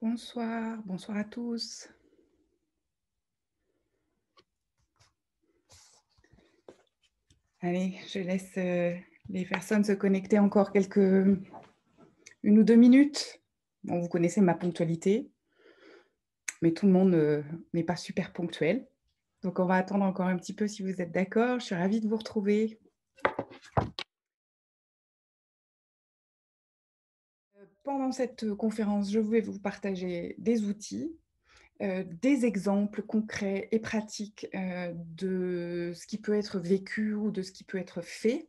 Bonsoir, bonsoir à tous. Allez, je laisse euh, les personnes se connecter encore quelques une ou deux minutes. Vous connaissez ma ponctualité, mais tout le monde euh, n'est pas super ponctuel. Donc, on va attendre encore un petit peu si vous êtes d'accord. Je suis ravie de vous retrouver. Pendant cette conférence, je vais vous partager des outils, euh, des exemples concrets et pratiques euh, de ce qui peut être vécu ou de ce qui peut être fait.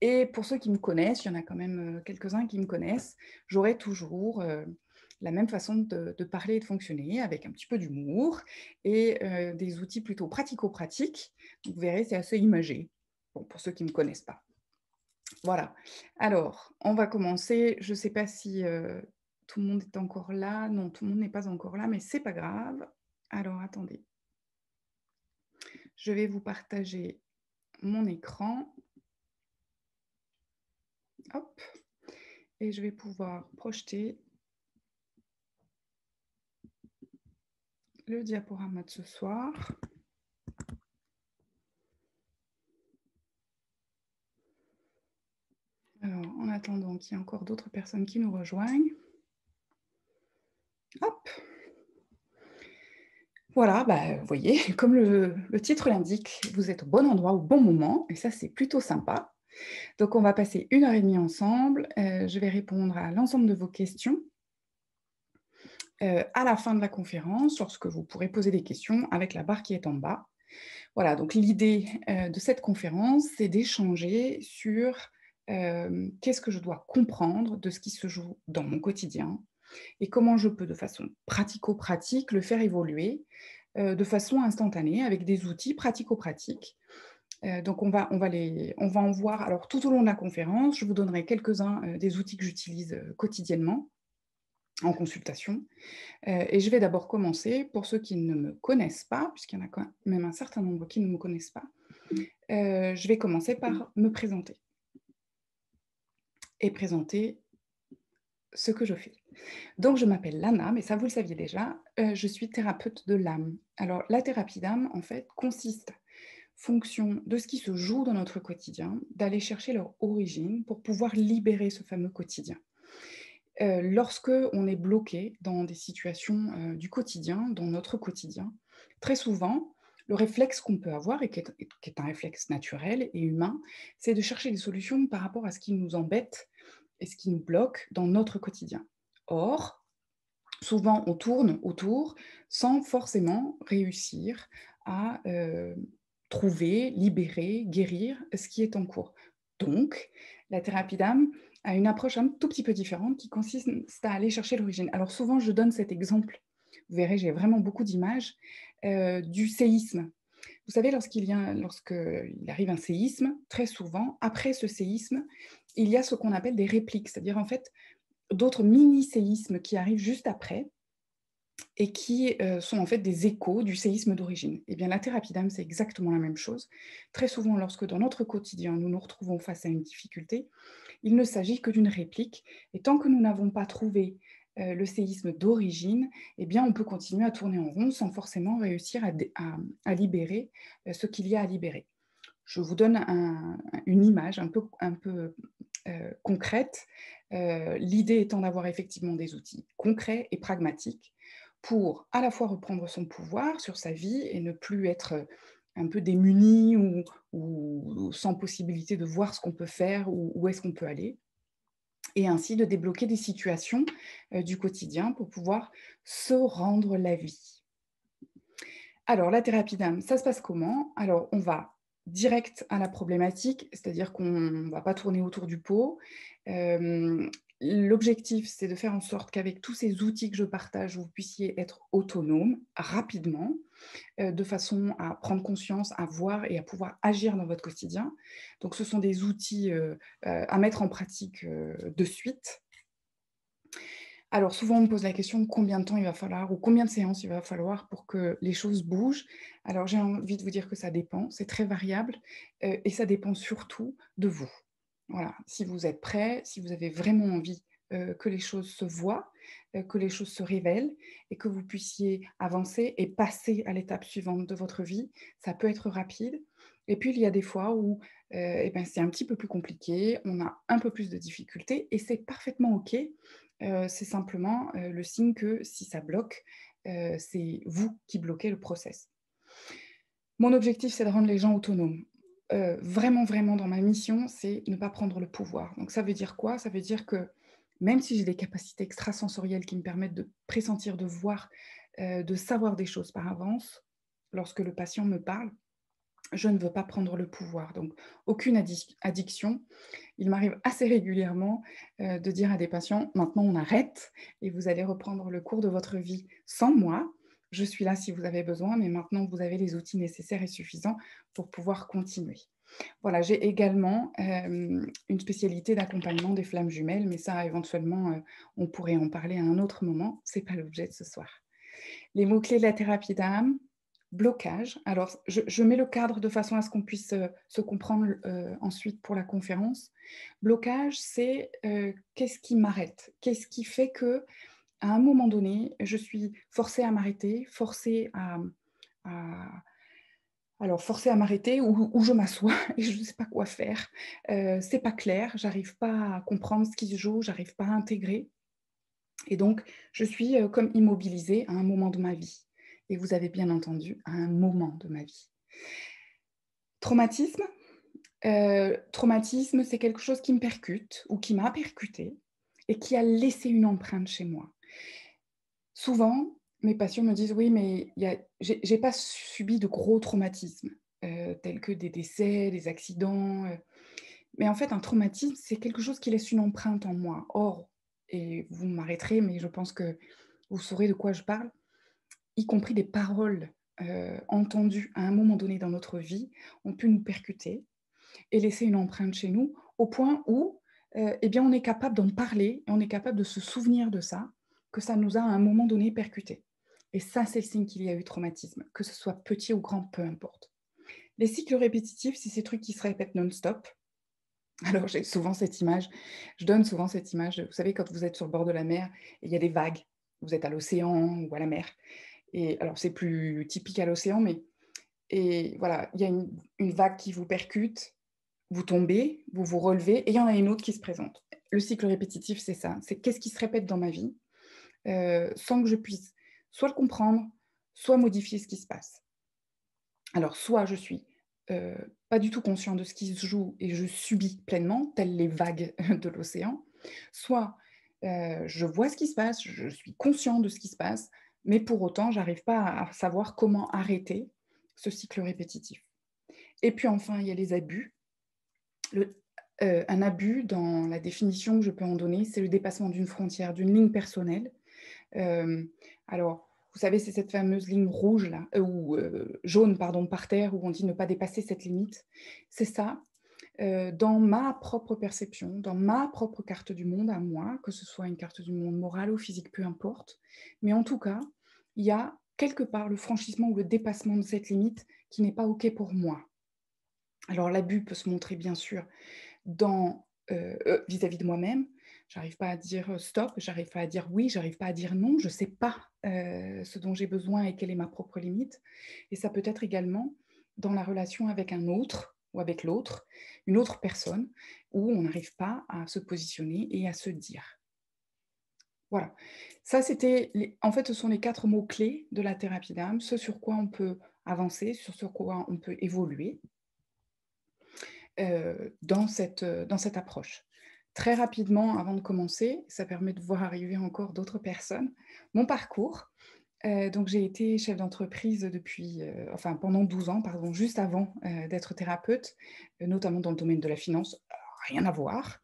Et pour ceux qui me connaissent, il y en a quand même euh, quelques-uns qui me connaissent, j'aurai toujours la même façon de, parler et de fonctionner, avec un petit peu d'humour et des outils plutôt pratico-pratiques. Vous verrez, c'est assez imagé, pour ceux qui ne me connaissent pas. Voilà. Alors, on va commencer. Je ne sais pas si euh, tout le monde est encore là. Non, tout le monde n'est pas encore là, mais ce n'est pas grave. Alors, attendez. Je vais vous partager mon écran. Hop. Et je vais pouvoir projeter le diaporama de ce soir. Alors, en attendant qu'il y ait encore d'autres personnes qui nous rejoignent. Hop Voilà, bah, vous voyez, comme le, titre l'indique, vous êtes au bon endroit au bon moment, et ça, c'est plutôt sympa. Donc, on va passer une heure et demie ensemble. Euh, je vais répondre à l'ensemble de vos questions. Euh, à la fin de la conférence, lorsque vous pourrez poser des questions avec la barre qui est en bas. Voilà, donc l'idée euh, de cette conférence, c'est d'échanger sur qu'est-ce que je dois comprendre de ce qui se joue dans mon quotidien et comment je peux de façon pratico-pratique le faire évoluer de façon instantanée avec des outils pratico-pratiques. donc on va, on, va les, on va en voir alors tout au long de la conférence. Je vous donnerai quelques-uns des outils que j'utilise quotidiennement en consultation. et je vais d'abord commencer, pour ceux qui ne me connaissent pas, puisqu'il y en a quand même un certain nombre qui ne me connaissent pas, je vais commencer par me présenter et présenter ce que je fais. Donc, je m'appelle Lana, mais ça, vous le saviez déjà, euh, je suis thérapeute de l'âme. Alors, la thérapie d'âme, en fait, consiste, fonction de ce qui se joue dans notre quotidien, d'aller chercher leur origine pour pouvoir libérer ce fameux quotidien. Euh, lorsque on est bloqué dans des situations euh, du quotidien, dans notre quotidien, très souvent, le réflexe qu'on peut avoir, et qui est, un réflexe naturel et humain, c'est de chercher des solutions par rapport à ce qui nous embête et ce qui nous bloque dans notre quotidien. Or, souvent, on tourne autour sans forcément réussir à euh, trouver, libérer, guérir ce qui est en cours. Donc, la thérapie d'âme a une approche un tout petit peu différente qui consiste à aller chercher l'origine. Alors souvent, je donne cet exemple. Vous verrez, j'ai vraiment beaucoup d'images euh, du séisme. Vous savez, lorsqu'il arrive un séisme, très souvent, après ce séisme, il y a ce qu'on appelle des répliques, c'est-à-dire en fait d'autres mini-séismes qui arrivent juste après et qui euh, sont en fait des échos du séisme d'origine. Eh bien, la thérapie d'âme, c'est exactement la même chose. Très souvent, lorsque dans notre quotidien, nous nous retrouvons face à une difficulté, il ne s'agit que d'une réplique. Et tant que nous n'avons pas trouvé euh, le séisme d'origine, eh bien, on peut continuer à tourner en rond sans forcément réussir à, libérer euh, ce qu'il y a à libérer. Je vous donne une image un peu, euh, concrète, l'idée étant d'avoir effectivement des outils concrets et pragmatiques pour à la fois reprendre son pouvoir sur sa vie et ne plus être un peu démuni ou, sans possibilité de voir ce qu'on peut faire ou où est-ce qu'on peut aller, et ainsi de débloquer des situations euh, du quotidien pour pouvoir se rendre la vie. Alors, la thérapie d'âme, ça se passe comment? Alors, on va direct à la problématique, c'est-à-dire qu'on ne va pas tourner autour du pot. Euh, L'objectif, c'est de faire en sorte qu'avec tous ces outils que je partage, vous puissiez être autonome rapidement, euh, de façon à prendre conscience, à voir et à pouvoir agir dans votre quotidien. Donc, ce sont des outils euh, euh, à mettre en pratique de suite. Alors, souvent, on me pose la question combien de temps il va falloir ou combien de séances il va falloir pour que les choses bougent? Alors, j'ai envie de vous dire que ça dépend, c'est très variable et ça dépend surtout de vous. Voilà, si vous êtes prêt, si vous avez vraiment envie que les choses se voient, que les choses se révèlent et que vous puissiez avancer et passer à l'étape suivante de votre vie. Ça peut être rapide. Et puis, il y a des fois où eh ben, c'est un petit peu plus compliqué, on a un peu plus de difficultés et c'est parfaitement OK. c'est simplement le signe que si ça bloque, c'est vous qui bloquez le process. Mon objectif, c'est de rendre les gens autonomes. Vraiment, vraiment, dans ma mission, c'est ne pas prendre le pouvoir. Donc, ça veut dire quoi? Ça veut dire que même si j'ai des capacités extrasensorielles qui me permettent de pressentir, de voir, de savoir des choses par avance, lorsque le patient me parle, je ne veux pas prendre le pouvoir. Donc, aucune addiction. Il m'arrive assez régulièrement euh, de dire à des patients, maintenant on arrête et vous allez reprendre le cours de votre vie sans moi. Je suis là si vous avez besoin, mais maintenant vous avez les outils nécessaires et suffisants pour pouvoir continuer. Voilà, j'ai également euh, une spécialité d'accompagnement des flammes jumelles, mais ça, éventuellement, euh, on pourrait en parler à un autre moment. Ce n'est pas l'objet de ce soir. Les mots-clés de la thérapie d'âme, blocage. Alors, je, mets le cadre de façon à ce qu'on puisse euh, se comprendre ensuite pour la conférence. Blocage, c'est qu'est-ce qui m'arrête? Qu'est-ce qui fait que, à un moment donné, je suis forcée à m'arrêter, forcée à, alors forcée à m'arrêter ou, je m'assois et je ne sais pas quoi faire. c'est pas clair, j'arrive pas à comprendre ce qui se joue, j'arrive pas à intégrer. Et donc, je suis comme immobilisée à un moment de ma vie et vous avez bien entendu, à un moment de ma vie. Traumatisme. Euh, traumatisme, c'est quelque chose qui me percute ou qui m'a percuté et qui a laissé une empreinte chez moi. Souvent, mes patients me disent oui, mais je n'ai pas subi de gros traumatismes, euh, tels que des décès, des accidents. Euh. mais en fait, un traumatisme, c'est quelque chose qui laisse une empreinte en moi. Or, et vous m'arrêterez, mais je pense que vous saurez de quoi je parle, y compris des paroles euh, entendues à un moment donné dans notre vie, ont pu nous percuter et laisser une empreinte chez nous, au point où eh bien, on est capable d'en parler et on est capable de se souvenir de ça, que ça nous a à un moment donné percuté. Et ça, c'est le signe qu'il y a eu traumatisme, que ce soit petit ou grand, peu importe. Les cycles répétitifs, c'est ces trucs qui se répètent non-stop. Alors, j'ai souvent cette image, je donne souvent cette image, vous savez, quand vous êtes sur le bord de la mer il y a des vagues, vous êtes à l'océan ou à la mer, et alors, c'est plus typique à l'océan, mais et voilà, il y a une, vague qui vous percute, vous tombez, vous vous relevez, et il y en a une autre qui se présente. Le cycle répétitif, c'est ça. C'est qu'est-ce qui se répète dans ma vie, sans que je puisse soit le comprendre, soit modifier ce qui se passe. Alors, soit je suis euh, pas du tout conscient de ce qui se joue et je subis pleinement, telles les vagues de l'océan, soit euh, je vois ce qui se passe, je suis conscient de ce qui se passe, mais pour autant, j'arrive pas à savoir comment arrêter ce cycle répétitif. Et puis enfin, il y a les abus. Euh, un abus, dans la définition que je peux en donner, c'est le dépassement d'une frontière, d'une ligne personnelle. Euh, alors, vous savez, c'est cette fameuse ligne rouge là, euh, ou jaune pardon, par terre où on dit ne pas dépasser cette limite. C'est ça. dans ma propre perception, dans ma propre carte du monde à moi, que ce soit une carte du monde morale ou physique, peu importe, mais en tout cas, il y a quelque part le franchissement ou le dépassement de cette limite qui n'est pas OK pour moi. Alors l'abus peut se montrer bien sûr euh, euh, vis-à-vis de moi-même. J'arrive pas à dire euh, stop, j'arrive pas à dire oui, j'arrive pas à dire non, je ne sais pas ce dont j'ai besoin et quelle est ma propre limite. Et ça peut être également dans la relation avec un autre ou avec l'autre, une autre personne, où on n'arrive pas à se positionner et à se dire. Voilà. Ça, c'était, en fait, ce sont les quatre mots-clés de la thérapie d'âme, ce sur quoi on peut avancer, sur ce quoi on peut évoluer euh, dans, cette, dans cette approche. Très rapidement, avant de commencer, ça permet de voir arriver encore d'autres personnes, mon parcours. Euh, donc, j'ai été chef d'entreprise depuis, euh, enfin, pendant 12 ans, pardon, juste avant d'être thérapeute, notamment dans le domaine de la finance, rien à voir.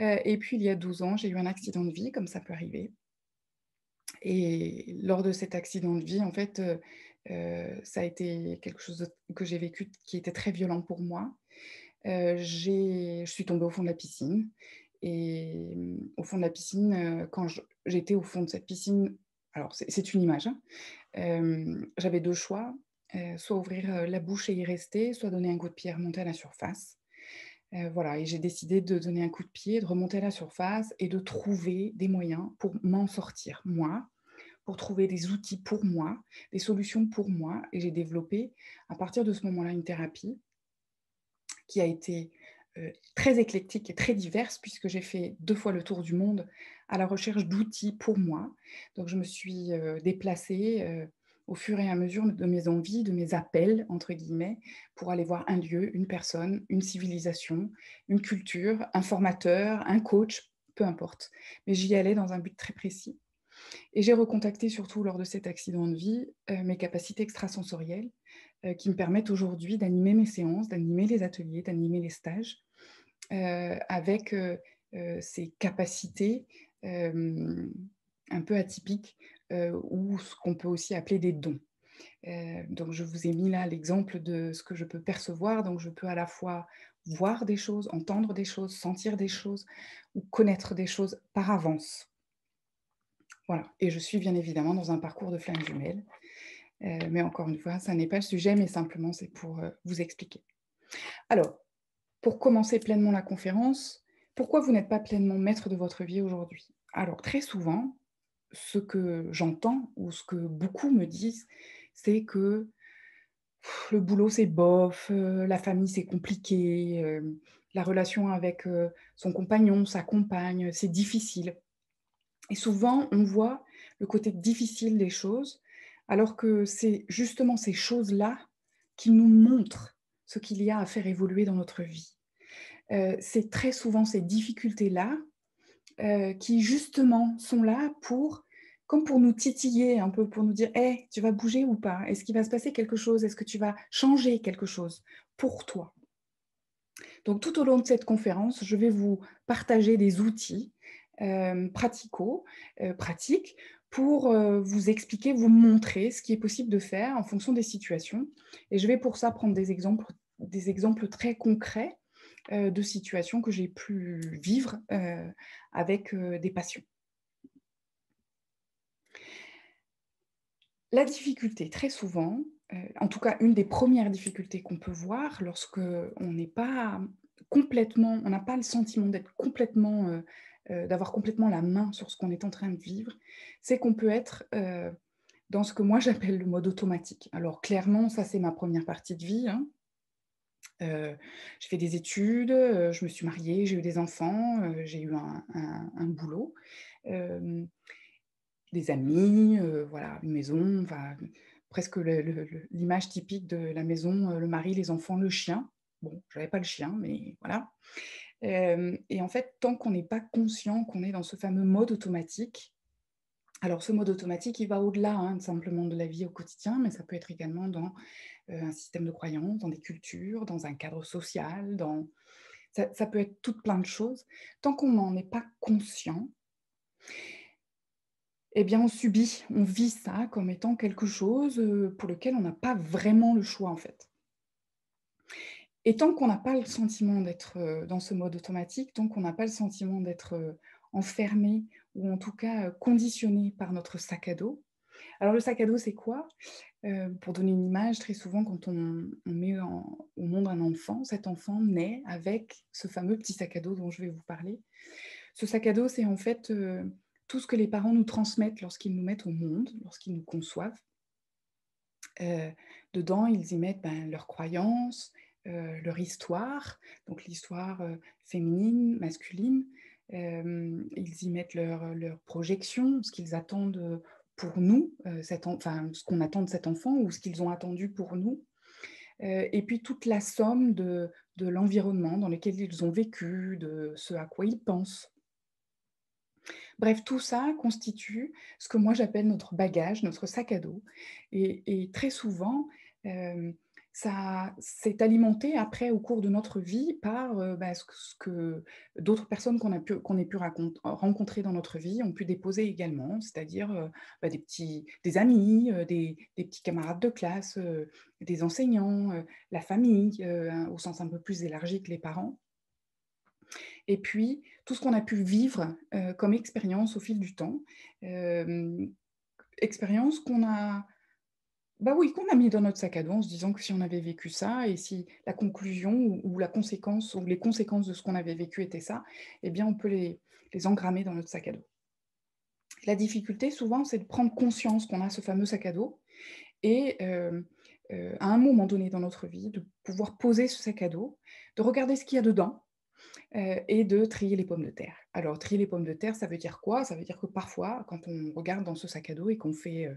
Euh, et puis, il y a 12 ans, j'ai eu un accident de vie, comme ça peut arriver. Et lors de cet accident de vie, en fait, euh, euh, ça a été quelque chose que j'ai vécu qui était très violent pour moi. Je suis tombée au fond de la piscine. Et au fond de la piscine, quand j'étais au fond de cette piscine, alors c'est une image, hein, j'avais deux choix, soit ouvrir la bouche et y rester, soit donner un coup de pierre, monter à la surface. voilà, et j'ai décidé de donner un coup de pied, de remonter à la surface et de trouver des moyens pour m'en sortir, moi, pour trouver des outils pour moi, des solutions pour moi. Et j'ai développé, à partir de ce moment-là, une thérapie qui a été très éclectique et très diverse, puisque j'ai fait deux fois le tour du monde à la recherche d'outils pour moi. Donc, je me suis déplacée au fur et à mesure de mes envies, de mes appels, entre guillemets, pour aller voir un lieu, une personne, une civilisation, une culture, un formateur, un coach, peu importe. Mais j'y allais dans un but très précis. Et j'ai recontacté surtout lors de cet accident de vie mes capacités extrasensorielles qui me permettent aujourd'hui d'animer mes séances, d'animer les ateliers, d'animer les stages avec ces capacités un peu atypiques ou ce qu'on peut aussi appeler des dons. donc je vous ai mis là l'exemple de ce que je peux percevoir. Donc je peux à la fois voir des choses, entendre des choses, sentir des choses ou connaître des choses par avance. Voilà. Et je suis bien évidemment dans un parcours de flamme jumelle. Mais encore une fois, ça n'est pas le sujet, mais simplement c'est pour vous expliquer. Alors, pour commencer pleinement la conférence, pourquoi vous n'êtes pas pleinement maître de votre vie aujourd'hui? Alors, très souvent, ce que j'entends ou ce que beaucoup me disent, c'est que le boulot c'est bof, euh, la famille c'est compliqué, euh, la relation avec euh, son compagnon, sa compagne, c'est difficile. Et souvent, on voit le côté difficile des choses, alors que c'est justement ces choses-là qui nous montrent ce qu'il y a à faire évoluer dans notre vie. Euh, c'est très souvent ces difficultés-là euh, qui justement sont là pour, comme pour nous titiller un peu, pour nous dire, hey, tu vas bouger ou pas? Est-ce qu'il va se passer quelque chose? Est-ce que tu vas changer quelque chose pour toi? Donc tout au long de cette conférence, je vais vous partager des outils euh, pratiques, pour vous expliquer, vous montrer ce qui est possible de faire en fonction des situations. Et je vais pour ça prendre des exemples, des exemples très concrets euh, de situations que j'ai pu vivre euh, avec euh, des patients. La difficulté, très souvent, en tout cas une des premières difficultés qu'on peut voir lorsque on n'est pas complètement, on n'a pas le sentiment d'être complètement, d'avoir complètement la main sur ce qu'on est en train de vivre, c'est qu'on peut être dans ce que moi j'appelle le mode automatique. Alors clairement, ça c'est ma première partie de vie. Hein. Euh, j'ai fait des études, euh, je me suis mariée, j'ai eu des enfants, euh, j'ai eu un, boulot, des amis, voilà, une maison, presque l'image typique de la maison, le mari, les enfants, le chien. Bon, je n'avais pas le chien, mais voilà. Et en fait, tant qu'on n'est pas conscient qu'on est dans ce fameux mode automatique, alors ce mode automatique, il va au-delà hein, simplement de la vie au quotidien, mais ça peut être également dans un système de croyance, dans des cultures, dans un cadre social, dans... Ça, peut être tout plein de choses. Tant qu'on n'en est pas conscient, eh bien, on subit, on vit ça comme étant quelque chose pour lequel on n'a pas vraiment le choix, en fait. Et tant qu'on n'a pas le sentiment d'être euh, dans ce mode automatique, tant qu'on n'a pas le sentiment d'être enfermé ou en tout cas conditionné par notre sac à dos. Alors le sac à dos, c'est quoi? Euh, pour donner une image, très souvent, quand on, met au monde un enfant, cet enfant naît avec ce fameux petit sac à dos dont je vais vous parler. Ce sac à dos, c'est en fait euh, tout ce que les parents nous transmettent lorsqu'ils nous mettent au monde, lorsqu'ils nous conçoivent. Euh, dedans, ils y mettent ben, leurs croyances, leur histoire, donc l'histoire féminine, masculine. ils y mettent leurs leur projections, ce qu'ils attendent pour nous, euh, enfin, ce qu'on attend de cet enfant ou ce qu'ils ont attendu pour nous. Euh, et puis toute la somme de, de l'environnement dans lequel ils ont vécu, de ce à quoi ils pensent. Bref, tout ça constitue ce que moi j'appelle notre bagage, notre sac à dos. Et, très souvent, euh, ça s'est alimenté après au cours de notre vie par euh, bah, ce, que, d'autres personnes qu'on a pu qu'on ait pu rencontrer dans notre vie ont pu déposer également, c'est-à-dire euh, bah, des petits des amis, euh, des, petits camarades de classe, des enseignants, la famille au sens un peu plus élargi que les parents. Et puis tout ce qu'on a pu vivre comme expérience au fil du temps, expérience qu'on a bah oui, qu'on a mis dans notre sac à dos en se disant que si on avait vécu ça et si la conclusion ou, la conséquence ou les conséquences de ce qu'on avait vécu étaient ça, eh bien on peut les, les engrammer dans notre sac à dos. La difficulté souvent, c'est de prendre conscience qu'on a ce fameux sac à dos et euh, euh, à un moment donné dans notre vie, de pouvoir poser ce sac à dos, de regarder ce qu'il y a dedans et de trier les pommes de terre. Alors, trier les pommes de terre, ça veut dire quoi? Ça veut dire que parfois, quand on regarde dans ce sac à dos et qu'on fait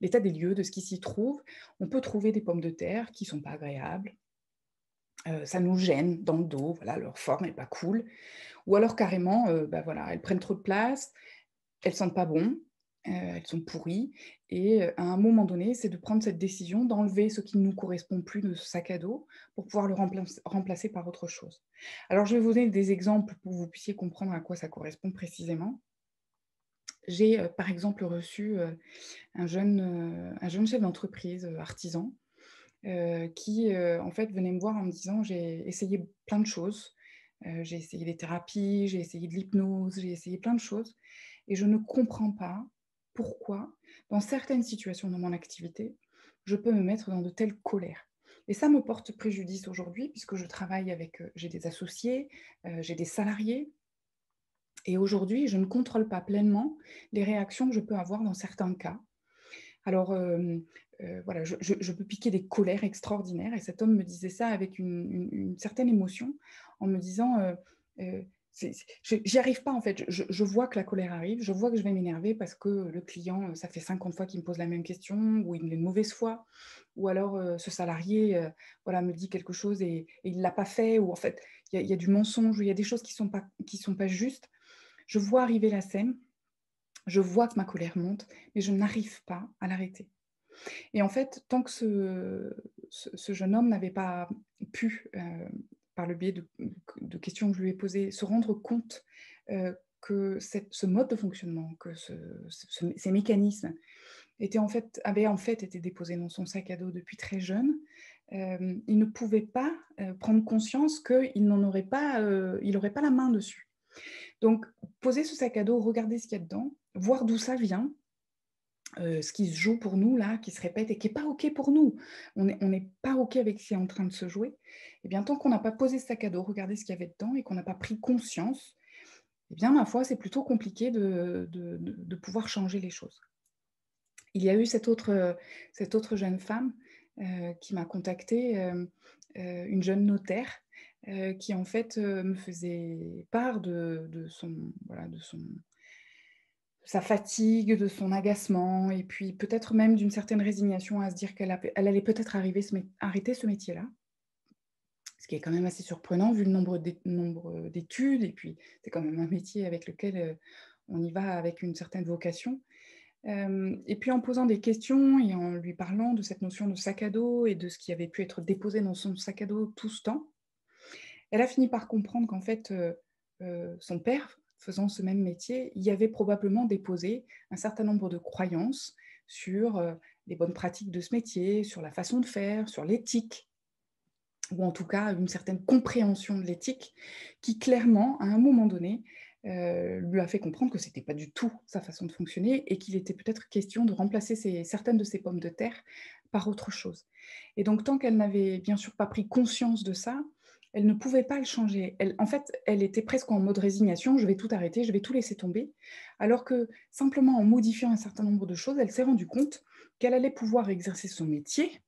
l'état des lieux de ce qui s'y trouve, on peut trouver des pommes de terre qui ne sont pas agréables. Ça nous gêne dans le dos, voilà, leur forme n'est pas cool. Ou alors carrément, bah voilà, elles prennent trop de place, elles sentent pas bon, elles sont pourries. Et euh, à un moment donné, c'est de prendre cette décision d'enlever ce qui ne nous correspond plus de ce sac à dos pour pouvoir le remplacer par autre chose. Alors, je vais vous donner des exemples pour que vous puissiez comprendre à quoi ça correspond précisément. J'ai euh, par exemple reçu un, jeune, un jeune chef d'entreprise, artisan, qui en fait venait me voir en me disant j'ai essayé plein de choses. j'ai essayé des thérapies, j'ai essayé de l'hypnose, j'ai essayé plein de choses et je ne comprends pas pourquoi, dans certaines situations de mon activité, je peux me mettre dans de telles colères. Et ça me porte préjudice aujourd'hui, puisque je travaille avec, euh, j'ai des associés, euh, j'ai des salariés, et aujourd'hui, je ne contrôle pas pleinement les réactions que je peux avoir dans certains cas. Alors, euh, voilà, je, peux piquer des colères extraordinaires, et cet homme me disait ça avec une, certaine émotion, en me disant, J'y arrive pas en fait. Je, vois que la colère arrive, je vois que je vais m'énerver parce que le client, ça fait 50 fois qu'il me pose la même question, ou il est une mauvaise foi, ou alors euh, ce salarié euh, voilà, me dit quelque chose et, il ne l'a pas fait, ou en fait il y, a du mensonge, ou il y a des choses qui ne sont, pas, sont pas justes. Je vois arriver la scène, je vois que ma colère monte, mais je n'arrive pas à l'arrêter. Et en fait, tant que ce, jeune homme n'avait pas pu euh, par le biais de, questions que je lui ai posées, se rendre compte euh, que ce mode de fonctionnement, que ces mécanismes étaient en fait, avaient en fait été déposés dans son sac à dos depuis très jeune, euh, il ne pouvait pas euh, prendre conscience qu'il n'en aurait pas, il n'aurait pas la main dessus. Donc, poser ce sac à dos, regarder ce qu'il y a dedans, voir d'où ça vient, ce qui se joue pour nous, là, qui se répète et qui n'est pas OK pour nous. On n'est pas OK avec ce qui est en train de se jouer. Et eh bien, tant qu'on n'a pas posé ce sac à dos, regardé ce qu'il y avait dedans et qu'on n'a pas pris conscience, eh bien, ma foi, c'est plutôt compliqué de, pouvoir changer les choses. Il y a eu cette autre, jeune femme euh, qui m'a contactée, euh, euh, une jeune notaire, qui en fait me faisait part de son, voilà, de son sa fatigue, de son agacement, et puis peut-être même d'une certaine résignation à se dire qu'elle allait peut-être arrêter ce métier-là. Ce qui est quand même assez surprenant vu le nombre d'études, et puis c'est quand même un métier avec lequel euh, on y va avec une certaine vocation. Euh, et puis en posant des questions et en lui parlant de cette notion de sac à dos et de ce qui avait pu être déposé dans son sac à dos tout ce temps, elle a fini par comprendre qu'en fait, euh, son père faisant ce même métier, y avait probablement déposé un certain nombre de croyances sur euh, les bonnes pratiques de ce métier, sur la façon de faire, sur l'éthique, ou en tout cas une certaine compréhension de l'éthique, qui clairement, à un moment donné, euh, lui a fait comprendre que ce n'était pas du tout sa façon de fonctionner et qu'il était peut-être question de remplacer certaines de ces pommes de terre par autre chose. Et donc, tant qu'elle n'avait bien sûr pas pris conscience de ça, elle ne pouvait pas le changer. En fait, elle était presque en mode résignation, je vais tout arrêter, je vais tout laisser tomber. Alors que simplement en modifiant un certain nombre de choses, elle s'est rendue compte qu'elle allait pouvoir exercer son métier,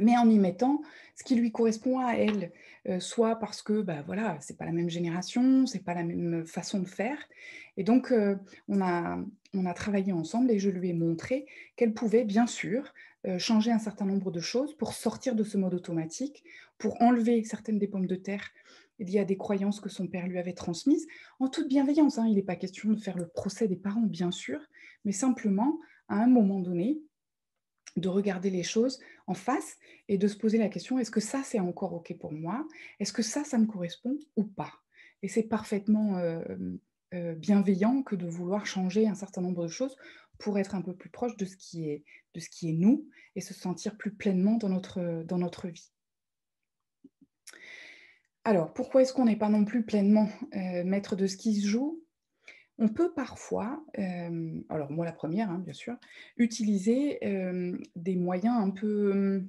mais en y mettant ce qui lui correspond à elle, euh, soit parce que bah voilà, c'est pas la même génération, c'est pas la même façon de faire, et donc euh, on a on a travaillé ensemble et je lui ai montré qu'elle pouvait bien sûr euh, changer un certain nombre de choses pour sortir de ce mode automatique, pour enlever certaines des pommes de terre y a des croyances que son père lui avait transmises, en toute bienveillance. Hein. Il n'est pas question de faire le procès des parents, bien sûr, mais simplement, à un moment donné, de regarder les choses en face et de se poser la question, est-ce que ça, c'est encore OK pour moi? Est-ce que ça, ça me correspond ou pas? Et c'est parfaitement euh, euh, bienveillant que de vouloir changer un certain nombre de choses pour être un peu plus proche de ce qui est, de ce qui est nous et se sentir plus pleinement dans notre, dans notre vie. Alors, pourquoi est-ce qu'on n'est pas non plus pleinement euh, maître de ce qui se joue? On peut parfois, alors moi la première, hein, bien sûr, utiliser des moyens un peu,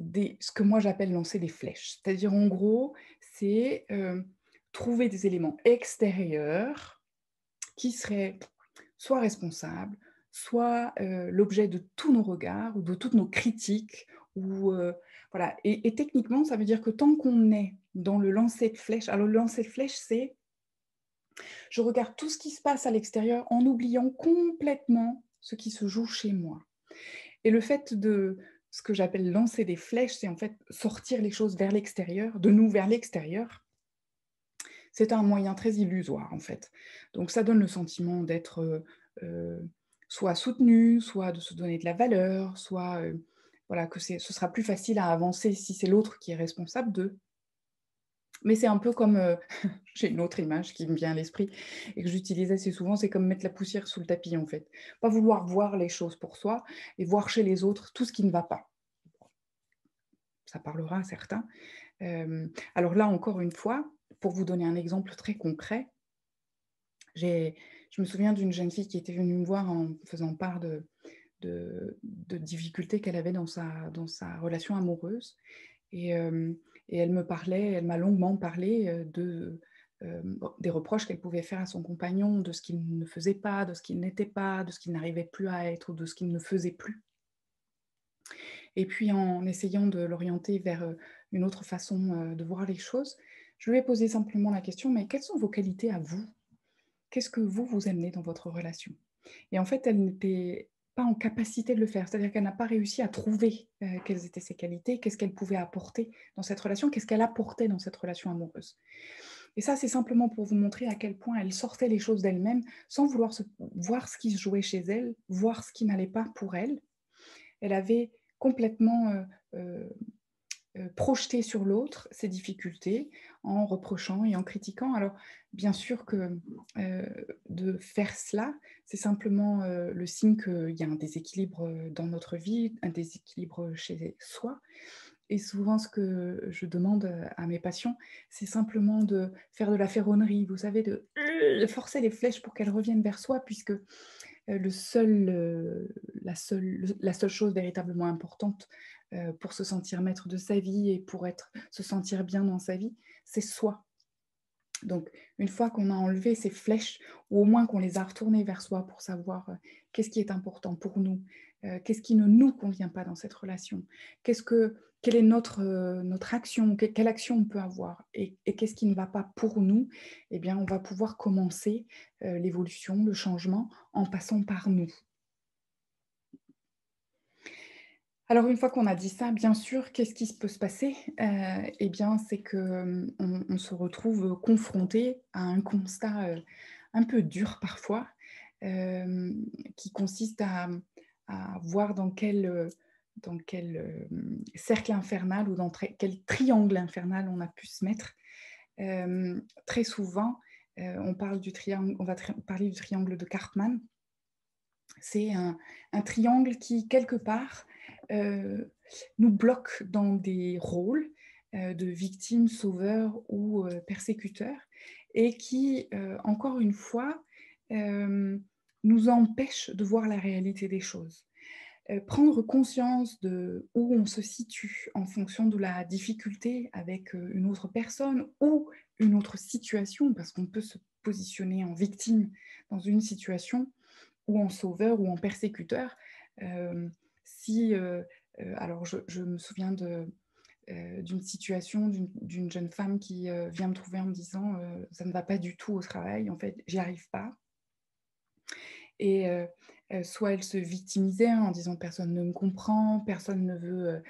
des, ce que moi j'appelle lancer des flèches. C'est-à-dire en gros, c'est trouver des éléments extérieurs qui seraient soit responsables, soit l'objet de tous nos regards ou de toutes nos critiques. Ou, voilà. Et, et, techniquement, ça veut dire que tant qu'on est dans le lancer de flèches, alors le lancer de flèches, c'est je regarde tout ce qui se passe à l'extérieur en oubliant complètement ce qui se joue chez moi. Et le fait de ce que j'appelle lancer des flèches, c'est en fait sortir les choses vers l'extérieur, de nous vers l'extérieur. C'est un moyen très illusoire en fait. Donc ça donne le sentiment d'être euh, euh, soit soutenu, soit de se donner de la valeur, soit euh, voilà que ce sera plus facile à avancer si c'est l'autre qui est responsable de. Mais c'est un peu comme, euh, j'ai une autre image qui me vient à l'esprit et que j'utilise assez souvent, c'est comme mettre la poussière sous le tapis en fait. Pas vouloir voir les choses pour soi et voir chez les autres tout ce qui ne va pas. Ça parlera à certains. Euh, alors là, encore une fois, pour vous donner un exemple très concret, je me souviens d'une jeune fille qui était venue me voir en faisant part de, de, difficultés qu'elle avait dans sa, dans sa relation amoureuse. Et, euh, et elle me parlait, elle m'a longuement parlé euh, de, euh, des reproches qu'elle pouvait faire à son compagnon, de ce qu'il ne faisait pas, de ce qu'il n'était pas, de ce qu'il n'arrivait plus à être ou de ce qu'il ne faisait plus. Et puis en essayant de l'orienter vers euh, une autre façon de voir les choses, je lui ai posé simplement la question, mais quelles sont vos qualités à vous? Qu'est-ce que vous, vous aimez dans votre relation? Et en fait, elle n'était en capacité de le faire. C'est-à-dire qu'elle n'a pas réussi à trouver euh, quelles étaient ses qualités, qu'est-ce qu'elle pouvait apporter dans cette relation, qu'est-ce qu'elle apportait dans cette relation amoureuse. Et ça, c'est simplement pour vous montrer à quel point elle sortait les choses d'elle-même sans vouloir voir ce qui se jouait chez elle, voir ce qui n'allait pas pour elle. Elle avait complètement euh, euh, projeter sur l'autre ses difficultés en reprochant et en critiquant. Alors, bien sûr que euh, de faire cela, c'est simplement euh, le signe qu'il y a un déséquilibre dans notre vie, un déséquilibre chez soi. Et souvent, ce que je demande à mes patients, c'est simplement de faire de la ferronnerie, vous savez, de forcer les flèches pour qu'elles reviennent vers soi, puisque le seul, la, seule, la seule chose véritablement importante euh, pour se sentir maître de sa vie et pour être, se sentir bien dans sa vie, c'est soi. Donc, une fois qu'on a enlevé ces flèches, ou au moins qu'on les a retournées vers soi pour savoir euh, qu'est-ce qui est important pour nous, euh, qu'est-ce qui ne nous convient pas dans cette relation, qu'est-ce que, quelle est notre, notre action, quelle action on peut avoir et, qu'est-ce qui ne va pas pour nous, eh bien, on va pouvoir commencer l'évolution, le changement en passant par nous. Alors une fois qu'on a dit ça, bien sûr, qu'est-ce qui peut se passer? Euh, Eh bien, c'est que on, se retrouve confronté à un constat euh, un peu dur parfois, euh, qui consiste à, voir dans quel, cercle infernal ou dans quel triangle infernal on a pu se mettre. très souvent, on, parle du on va parler du triangle de Cartman. C'est un, triangle qui, quelque part, euh, nous bloquent dans des rôles euh, de victimes, sauveurs ou euh, persécuteurs et qui, encore une fois, nous empêchent de voir la réalité des choses. prendre conscience de où on se situe en fonction de la difficulté avec une autre personne ou une autre situation, parce qu'on peut se positionner en victime dans une situation ou en sauveur ou en persécuteur si, euh, euh, alors je, me souviens de, euh, d'une situation d'une jeune femme qui vient me trouver en me disant ça ne va pas du tout au travail, en fait, j'y arrive pas. Et soit elle se victimisait en disant personne ne me comprend, personne ne veut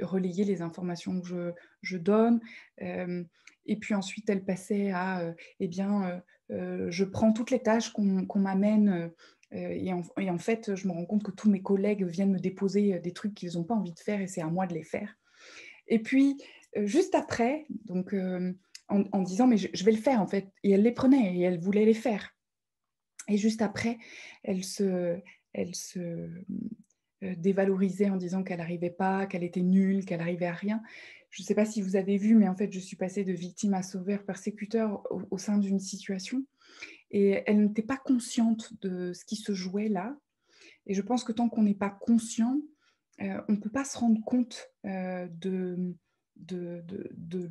relayer les informations que je, je donne. et puis ensuite, elle passait à eh bien, je prends toutes les tâches qu'on m'amène euh, et en, fait, je me rends compte que tous mes collègues viennent me déposer euh, des trucs qu'ils n'ont pas envie de faire et c'est à moi de les faire. Et puis, euh, juste après, donc, en, disant, mais je, vais le faire en fait, et elle les prenait et elle voulait les faire. Et juste après, elle se, elle se dévalorisée en disant qu'elle n'arrivait pas, qu'elle était nulle, qu'elle n'arrivait à rien. Je ne sais pas si vous avez vu, mais en fait, je suis passée de victime à sauveur, persécuteur au, sein d'une situation. Et elle n'était pas consciente de ce qui se jouait là. Et je pense que tant qu'on n'est pas conscient, on ne peut pas se rendre compte de, de, de,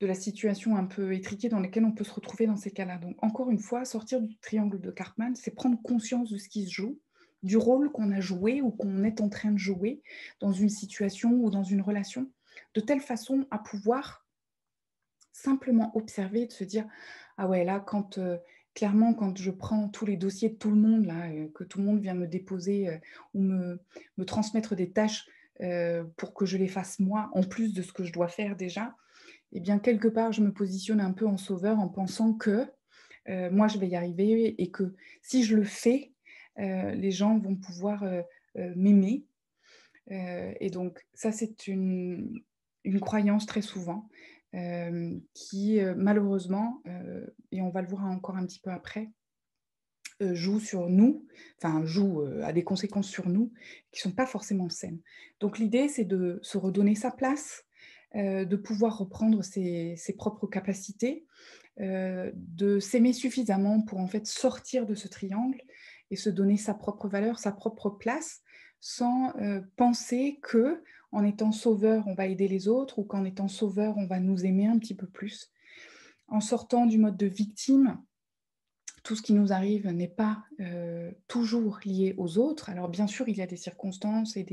de la situation un peu étriquée dans laquelle on peut se retrouver dans ces cas-là. Donc, encore une fois, sortir du triangle de Cartman, c'est prendre conscience de ce qui se joue, du rôle qu'on a joué ou qu'on est en train de jouer dans une situation ou dans une relation, de telle façon à pouvoir simplement observer, de se dire ah ouais là quand euh, clairement quand je prends tous les dossiers de tout le monde là, euh, que tout le monde vient me déposer euh, ou me, me, transmettre des tâches pour que je les fasse moi en plus de ce que je dois faire déjà, eh bien, quelque part, je me positionne un peu en sauveur en pensant que moi, je vais y arriver et que si je le fais, les gens vont pouvoir euh, m'aimer. et donc, ça, c'est une, une, croyance très souvent qui, malheureusement, et on va le voir encore un petit peu après, joue sur nous, enfin joue a des conséquences sur nous qui ne sont pas forcément saines. Donc l'idée, c'est de se redonner sa place, euh, de pouvoir reprendre ses, propres capacités, euh, de s'aimer suffisamment pour en fait sortir de ce triangle et se donner sa propre valeur, sa propre place, sans euh, penser que en étant sauveur on va aider les autres ou qu'en étant sauveur on va nous aimer un petit peu plus. En sortant du mode de victime, tout ce qui nous arrive n'est pas toujours lié aux autres. Alors bien sûr, il y a des circonstances et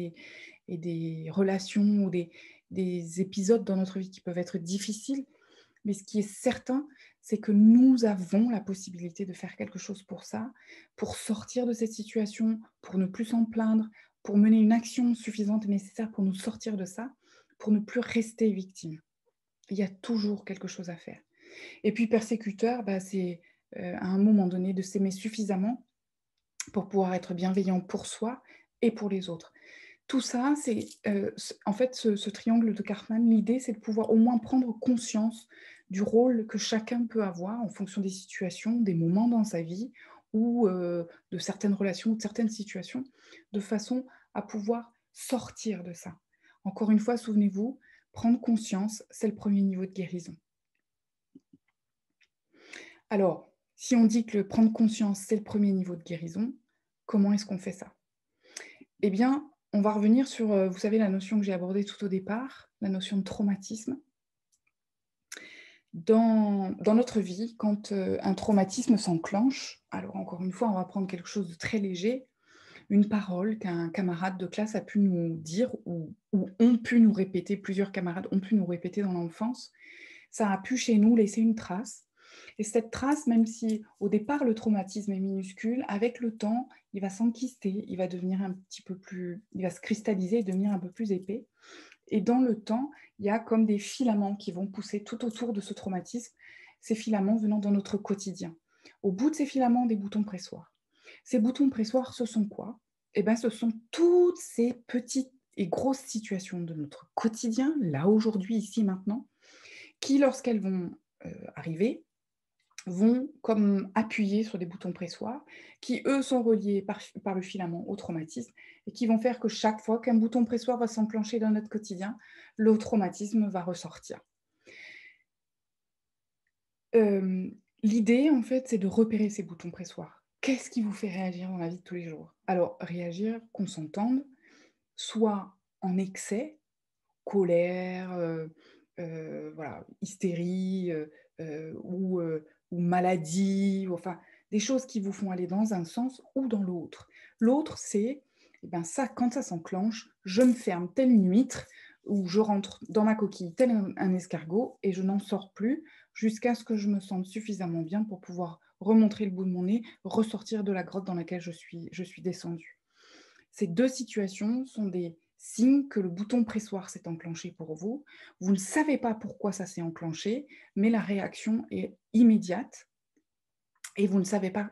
des, relations ou des épisodes dans notre vie qui peuvent être difficiles, mais ce qui est certain, c'est que nous avons la possibilité de faire quelque chose pour ça, pour sortir de cette situation, pour ne plus s'en plaindre, pour mener une action suffisante et nécessaire pour nous sortir de ça, pour ne plus rester victime. Il y a toujours quelque chose à faire. Et puis persécuteur, bah, c'est euh, à un moment donné de s'aimer suffisamment pour pouvoir être bienveillant pour soi et pour les autres tout ça, c'est euh, en fait ce, triangle de Cartman. L'idée, c'est de pouvoir au moins prendre conscience du rôle que chacun peut avoir en fonction des situations, des moments dans sa vie ou euh, de certaines relations ou de certaines situations, de façon à pouvoir sortir de ça. Encore une fois, souvenez-vous, prendre conscience, c'est le premier niveau de guérison. Alors, si on dit que prendre conscience, c'est le premier niveau de guérison, comment est-ce qu'on fait ça? Eh bien, on va revenir sur, euh, vous savez, la notion que j'ai abordée tout au départ, la notion de traumatisme. Dans, notre vie, quand euh, un traumatisme s'enclenche, alors encore une fois, on va prendre quelque chose de très léger, une parole qu'un camarade de classe a pu nous dire ou, ont pu nous répéter, plusieurs camarades ont pu nous répéter dans l'enfance, ça a pu chez nous laisser une trace. Et cette trace, même si au départ le traumatisme est minuscule, avec le temps, il va s'enquister, il va devenir un petit peu plus, il va se cristalliser et devenir un peu plus épais. Et dans le temps, il y a comme des filaments qui vont pousser tout autour de ce traumatisme, ces filaments venant dans notre quotidien. Au bout de ces filaments, des boutons pressoirs. Ces boutons pressoirs, ce sont quoi? Eh bien, ce sont toutes ces petites et grosses situations de notre quotidien, là, aujourd'hui, ici, maintenant, qui, lorsqu'elles vont euh, arriver, vont comme appuyer sur des boutons pressoirs qui, eux, sont reliés par, le filament au traumatisme et qui vont faire que chaque fois qu'un bouton pressoir va s'enclencher dans notre quotidien, le traumatisme va ressortir. Euh, l'idée, en fait, c'est de repérer ces boutons pressoirs. Qu'est-ce qui vous fait réagir dans la vie de tous les jours? Alors, réagir, qu'on s'entende, soit en excès, colère, euh, euh, voilà, hystérie, ou ou maladie, enfin des choses qui vous font aller dans un sens ou dans l'autre. L'autre, c'est eh ben ça, quand ça s'enclenche, je me ferme telle une huître ou je rentre dans ma coquille tel un, escargot et je n'en sors plus jusqu'à ce que je me sente suffisamment bien pour pouvoir remontrer le bout de mon nez, ressortir de la grotte dans laquelle je suis, je suis descendue. Ces deux situations sont des signe que le bouton pressoir s'est enclenché pour vous. Vous ne savez pas pourquoi ça s'est enclenché, mais la réaction est immédiate et vous ne savez pas.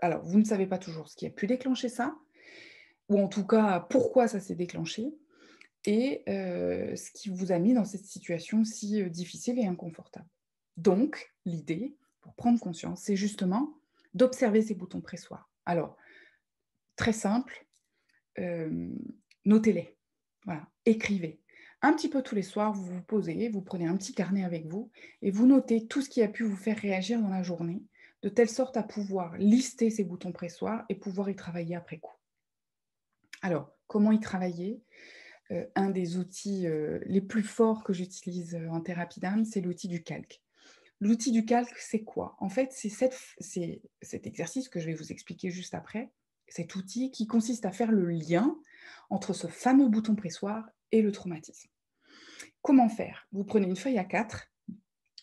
Alors, vous ne savez pas toujours ce qui a pu déclencher ça, ou en tout cas pourquoi ça s'est déclenché, et euh, ce qui vous a mis dans cette situation si euh, difficile et inconfortable. Donc, l'idée, pour prendre conscience, c'est justement d'observer ces boutons pressoirs. Alors, très simple, notez-les. Écrivez. Un petit peu tous les soirs, vous vous posez, vous prenez un petit carnet avec vous et vous notez tout ce qui a pu vous faire réagir dans la journée, de telle sorte à pouvoir lister ces boutons pressoirs et pouvoir y travailler après coup. Alors, comment y travailler? Euh, Un des outils euh, les plus forts que j'utilise euh, en thérapie d'âme, c'est l'outil du calque. L'outil du calque, c'est quoi? En fait, c'est cet exercice que je vais vous expliquer juste après, cet outil qui consiste à faire le lien entre ce fameux bouton pressoir et le traumatisme. Comment faire? Vous prenez une feuille à 4,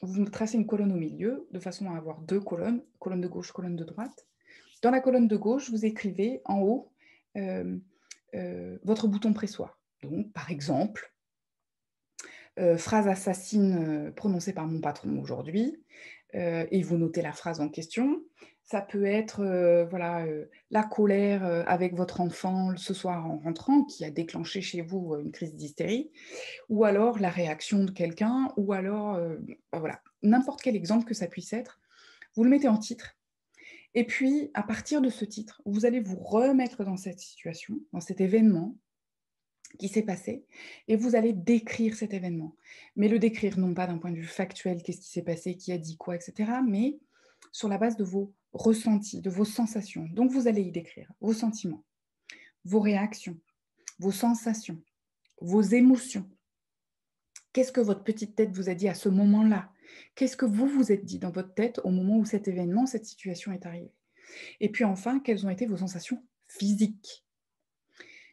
vous tracez une colonne au milieu de façon à avoir deux colonnes, colonne de gauche, colonne de droite. Dans la colonne de gauche, vous écrivez en haut euh, euh, votre bouton pressoir. Donc, par exemple, euh, phrase assassine prononcée par mon patron aujourd'hui, et vous notez la phrase en question. Ça peut être euh, voilà, euh, la colère euh, avec votre enfant ce soir en rentrant qui a déclenché chez vous une crise d'hystérie, ou alors la réaction de quelqu'un, ou alors bah, voilà, n'importe quel exemple que ça puisse être. Vous le mettez en titre. Et puis, à partir de ce titre, vous allez vous remettre dans cette situation, dans cet événement qui s'est passé, et vous allez décrire cet événement. Mais le décrire non pas d'un point de vue factuel, qu'est-ce qui s'est passé, qui a dit quoi, etc., mais sur la base de vos ressentis, de vos sensations. Donc vous allez y décrire vos sentiments, vos réactions, vos sensations, vos émotions. Qu'est-ce que votre petite tête vous a dit à ce moment-là? Qu'est-ce que vous vous êtes dit dans votre tête au moment où cet événement, cette situation est arrivée? Et puis enfin, quelles ont été vos sensations physiques?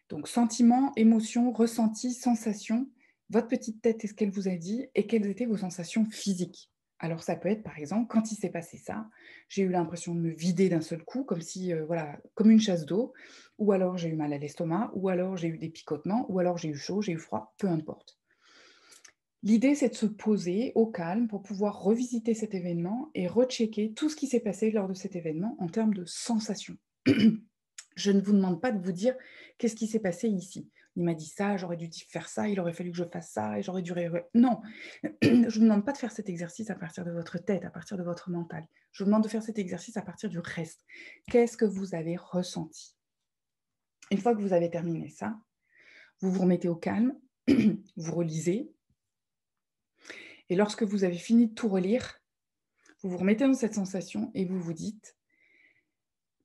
Donc sentiments, émotions, ressentis, sensations. Votre petite tête, est-ce qu'elle vous a dit? Et quelles étaient vos sensations physiques? Alors ça peut être par exemple quand il s'est passé ça, j'ai eu l'impression de me vider d'un seul coup, comme si euh, voilà, comme une chasse d'eau, ou alors j'ai eu mal à l'estomac, ou alors j'ai eu des picotements, ou alors j'ai eu chaud, j'ai eu froid, peu importe. L'idée c'est de se poser au calme pour pouvoir revisiter cet événement et rechecker tout ce qui s'est passé lors de cet événement en termes de sensations. Je ne vous demande pas de vous dire qu'est-ce qui s'est passé ici il m'a dit ça, j'aurais dû faire ça, il aurait fallu que je fasse ça, et j'aurais dû... Non, je ne vous demande pas de faire cet exercice à partir de votre tête, à partir de votre mental. Je vous demande de faire cet exercice à partir du reste. Qu'est-ce que vous avez ressenti? Une fois que vous avez terminé ça, vous vous remettez au calme, vous relisez, et lorsque vous avez fini de tout relire, vous vous remettez dans cette sensation et vous vous dites,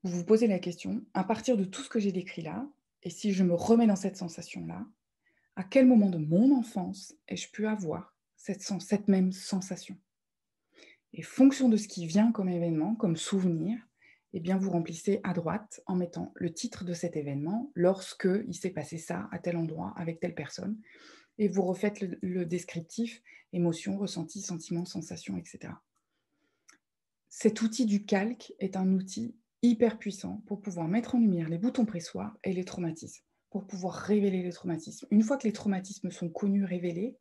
vous vous posez la question, à partir de tout ce que j'ai décrit là, et si je me remets dans cette sensation-là, à quel moment de mon enfance ai-je pu avoir cette, même sensation? Et fonction de ce qui vient comme événement, comme souvenir, eh bien vous remplissez à droite en mettant le titre de cet événement lorsque il s'est passé ça à tel endroit avec telle personne et vous refaites le, le descriptif émotion, ressenti, sentiment, sensation, etc. Cet outil du calque est un outil hyper puissant pour pouvoir mettre en lumière les boutons pressoirs et les traumatismes, pour pouvoir révéler les traumatismes. Une fois que les traumatismes sont connus, révélés,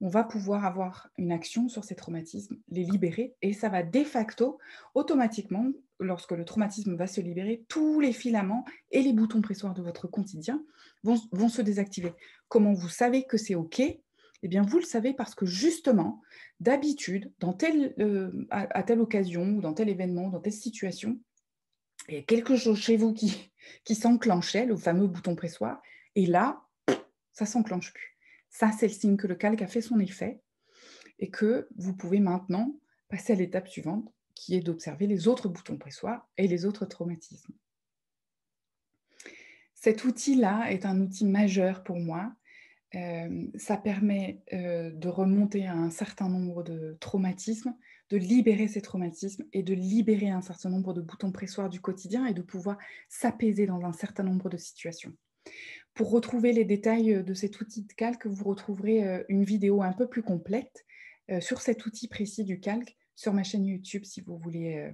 on va pouvoir avoir une action sur ces traumatismes, les libérer, et ça va de facto, automatiquement, lorsque le traumatisme va se libérer, tous les filaments et les boutons pressoirs de votre quotidien vont, se désactiver. Comment vous savez que c'est OK? Eh bien, vous le savez parce que justement, d'habitude, euh, à, à, telle occasion ou dans tel événement, dans telle situation, il y a quelque chose chez vous qui, qui s'enclenchait, le fameux bouton pressoir, et là, ça s'enclenche plus. Ça, c'est le signe que le calque a fait son effet et que vous pouvez maintenant passer à l'étape suivante, qui est d'observer les autres boutons pressoirs et les autres traumatismes. Cet outil-là est un outil majeur pour moi euh, ça permet euh, de remonter à un certain nombre de traumatismes, de libérer ces traumatismes et de libérer un certain nombre de boutons pressoirs du quotidien et de pouvoir s'apaiser dans un certain nombre de situations. Pour retrouver les détails de cet outil de calque, vous retrouverez euh, une vidéo un peu plus complète sur cet outil précis du calque sur ma chaîne YouTube si vous voulez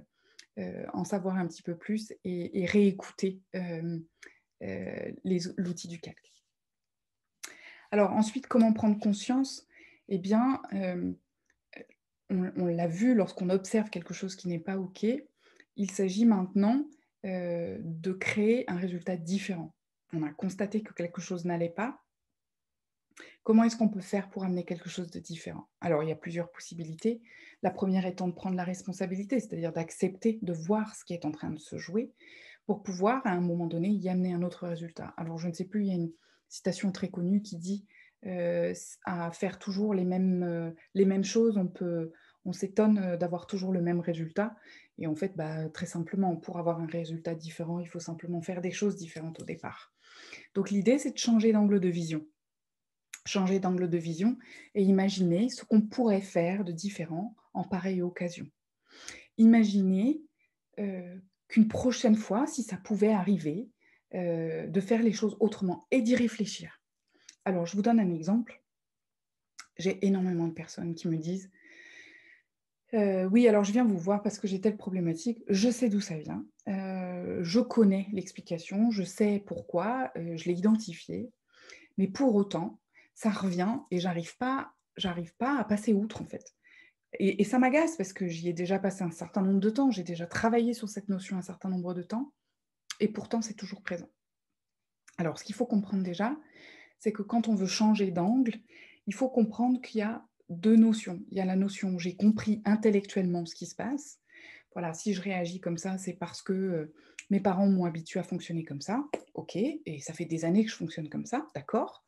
en savoir un petit peu plus et réécouter l'outil du calque. Alors ensuite, comment prendre conscience? Eh bien, on, l'a vu lorsqu'on observe quelque chose qui n'est pas OK, il s'agit maintenant euh, de créer un résultat différent. On a constaté que quelque chose n'allait pas. Comment est-ce qu'on peut faire pour amener quelque chose de différent? Alors, il y a plusieurs possibilités. La première étant de prendre la responsabilité, c'est-à-dire d'accepter de voir ce qui est en train de se jouer pour pouvoir, à un moment donné, y amener un autre résultat. Alors, je ne sais plus, il y a une citation très connue qui dit à faire toujours les mêmes, euh, les mêmes choses, on, on s'étonne euh, d'avoir toujours le même résultat. Et en fait, bah, très simplement, pour avoir un résultat différent, il faut simplement faire des choses différentes au départ. Donc l'idée, c'est de changer d'angle de vision. Changer d'angle de vision et imaginer ce qu'on pourrait faire de différent en pareille occasion. Imaginez qu'une prochaine fois, si ça pouvait arriver, de faire les choses autrement et d'y réfléchir. Alors, je vous donne un exemple. J'ai énormément de personnes qui me disent euh, Oui, alors je viens vous voir parce que j'ai telle problématique. Je sais d'où ça vient. Euh, je connais l'explication. Je sais pourquoi. Euh, je l'ai identifié. Mais pour autant, ça revient et j'arrive pas, j'arrive pas à passer outre en fait. Et, et ça m'agace parce que j'y ai déjà passé un certain nombre de temps. J'ai déjà travaillé sur cette notion un certain nombre de temps. Et pourtant, c'est toujours présent. Alors, ce qu'il faut comprendre déjà, c'est que quand on veut changer d'angle, il faut comprendre qu'il y a deux notions. Il y a la notion j'ai compris intellectuellement ce qui se passe. Voilà, si je réagis comme ça, c'est parce que euh, mes parents m'ont habitué à fonctionner comme ça. OK, et ça fait des années que je fonctionne comme ça, d'accord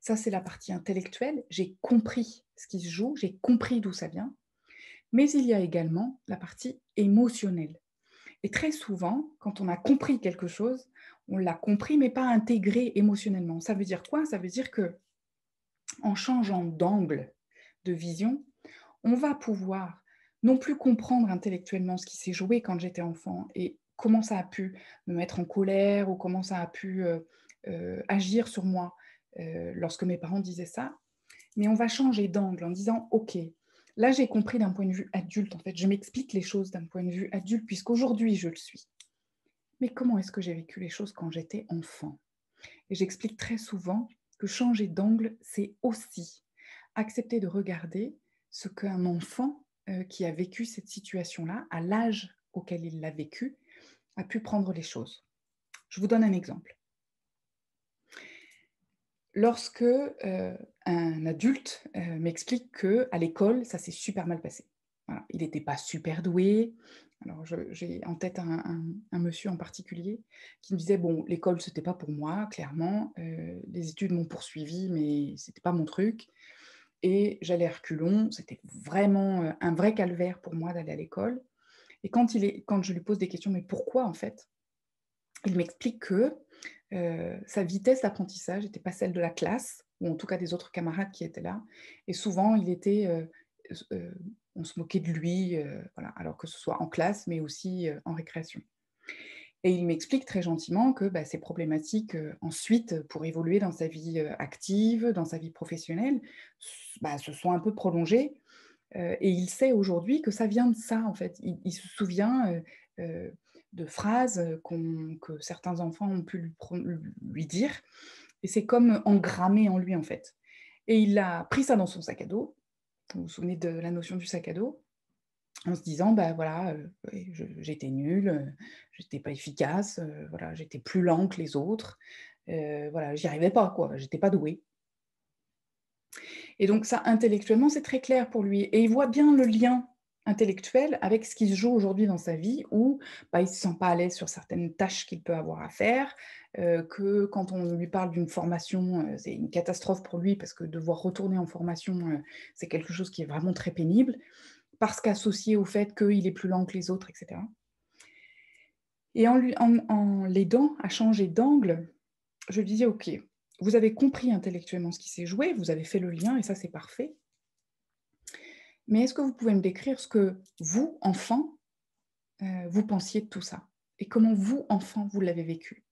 Ça, c'est la partie intellectuelle. J'ai compris ce qui se joue, j'ai compris d'où ça vient. Mais il y a également la partie émotionnelle. Et très souvent, quand on a compris quelque chose, on l'a compris, mais pas intégré émotionnellement. Ça veut dire quoi? Ça veut dire que en changeant d'angle de vision, on va pouvoir non plus comprendre intellectuellement ce qui s'est joué quand j'étais enfant et comment ça a pu me mettre en colère ou comment ça a pu euh, euh, agir sur moi euh, lorsque mes parents disaient ça. Mais on va changer d'angle en disant, OK, là j'ai compris d'un point de vue adulte, en fait, je m'explique les choses d'un point de vue adulte puisqu'aujourd'hui je le suis comment est-ce que j'ai vécu les choses quand j'étais enfant? Et j'explique très souvent que changer d'angle, c'est aussi accepter de regarder ce qu'un enfant euh, qui a vécu cette situation-là, à l'âge auquel il l'a vécu, a pu prendre les choses. Je vous donne un exemple. Lorsque euh, un adulte euh, m'explique que à l'école, ça s'est super mal passé. Il n'était pas super doué, alors, j'ai en tête un, monsieur en particulier qui me disait Bon, l'école, ce n'était pas pour moi, clairement. Euh, les études m'ont poursuivi, mais ce n'était pas mon truc. Et j'allais à reculons. C'était vraiment euh, un vrai calvaire pour moi d'aller à l'école. Et quand, il est, quand je lui pose des questions Mais pourquoi, en fait Il m'explique que euh, sa vitesse d'apprentissage n'était pas celle de la classe, ou en tout cas des autres camarades qui étaient là. Et souvent, il était on se moquait de lui, euh, voilà, alors que ce soit en classe, mais aussi euh, en récréation. Et il m'explique très gentiment que bah, ces problématiques, euh, ensuite, pour évoluer dans sa vie active, dans sa vie professionnelle, bah, se sont un peu prolongées. et il sait aujourd'hui que ça vient de ça, en fait. Il, se souvient de phrases que certains enfants ont pu lui, lui dire. Et c'est comme engrammé en lui, en fait. Et il a pris ça dans son sac à dos vous vous souvenez de la notion du sac à dos en se disant bah voilà euh, j'étais nulle euh, j'étais pas efficace euh, voilà j'étais plus lent que les autres voilà j'y arrivais pas quoi j'étais pas douée. Et donc ça intellectuellement c'est très clair pour lui. Et il voit bien le lien intellectuel avec ce qui se joue aujourd'hui dans sa vie où bah, il ne se sent pas à l'aise sur certaines tâches qu'il peut avoir à faire, euh, que quand on lui parle d'une formation, euh, c'est une catastrophe pour lui parce que devoir retourner en formation, euh, c'est quelque chose qui est vraiment très pénible, parce qu'associé au fait qu'il est plus lent que les autres, etc. Et en, en l'aidant à changer d'angle, je lui disais, OK, vous avez compris intellectuellement ce qui s'est joué, vous avez fait le lien, et ça c'est parfait. Mais est-ce que vous pouvez me décrire ce que vous, enfant, euh, vous pensiez de tout ça? Et comment vous, enfant, vous l'avez vécu?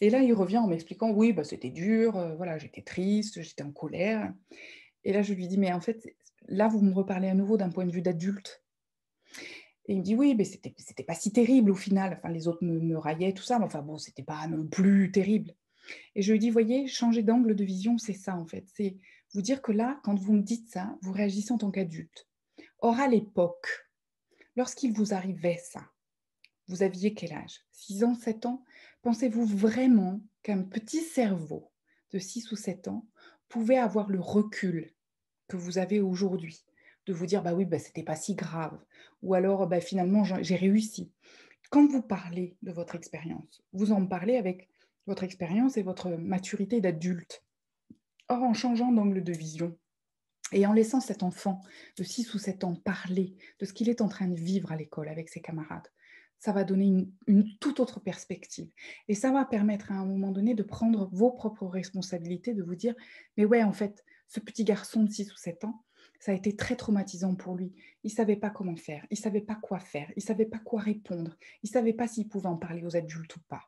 Et là, il revient en m'expliquant, oui, bah, c'était dur, euh, voilà, j'étais triste, j'étais en colère. Et là, je lui dis, mais en fait, là, vous me reparlez à nouveau d'un point de vue d'adulte. Et il me dit, oui, mais c'était, c'était pas si terrible au final. Enfin, les autres me, me raillaient, tout ça, mais enfin bon, c'était pas non plus terrible. Et je lui dis, voyez, changer d'angle de vision, c'est ça en fait. C'est vous dire que là, quand vous me dites ça, vous réagissez en tant qu'adulte. Or, à l'époque, lorsqu'il vous arrivait ça, vous aviez quel âge? 6 ans, 7 ans? Pensez-vous vraiment qu'un petit cerveau de 6 ou 7 ans pouvait avoir le recul que vous avez aujourd'hui? De vous dire bah oui bah c'était pas si grave. Ou alors bah finalement j'ai réussi. Quand vous parlez de votre expérience, vous en parlez avec votre expérience et votre maturité d'adulte. Or, en changeant d'angle de vision et en laissant cet enfant de 6 ou 7 ans parler de ce qu'il est en train de vivre à l'école avec ses camarades, ça va donner une, toute autre perspective. Et ça va permettre à un moment donné de prendre vos propres responsabilités, de vous dire, mais ouais, en fait, ce petit garçon de 6 ou 7 ans, ça a été très traumatisant pour lui. Il savait pas comment faire, il savait pas quoi faire, il savait pas quoi répondre, il savait pas s'il pouvait en parler aux adultes ou pas.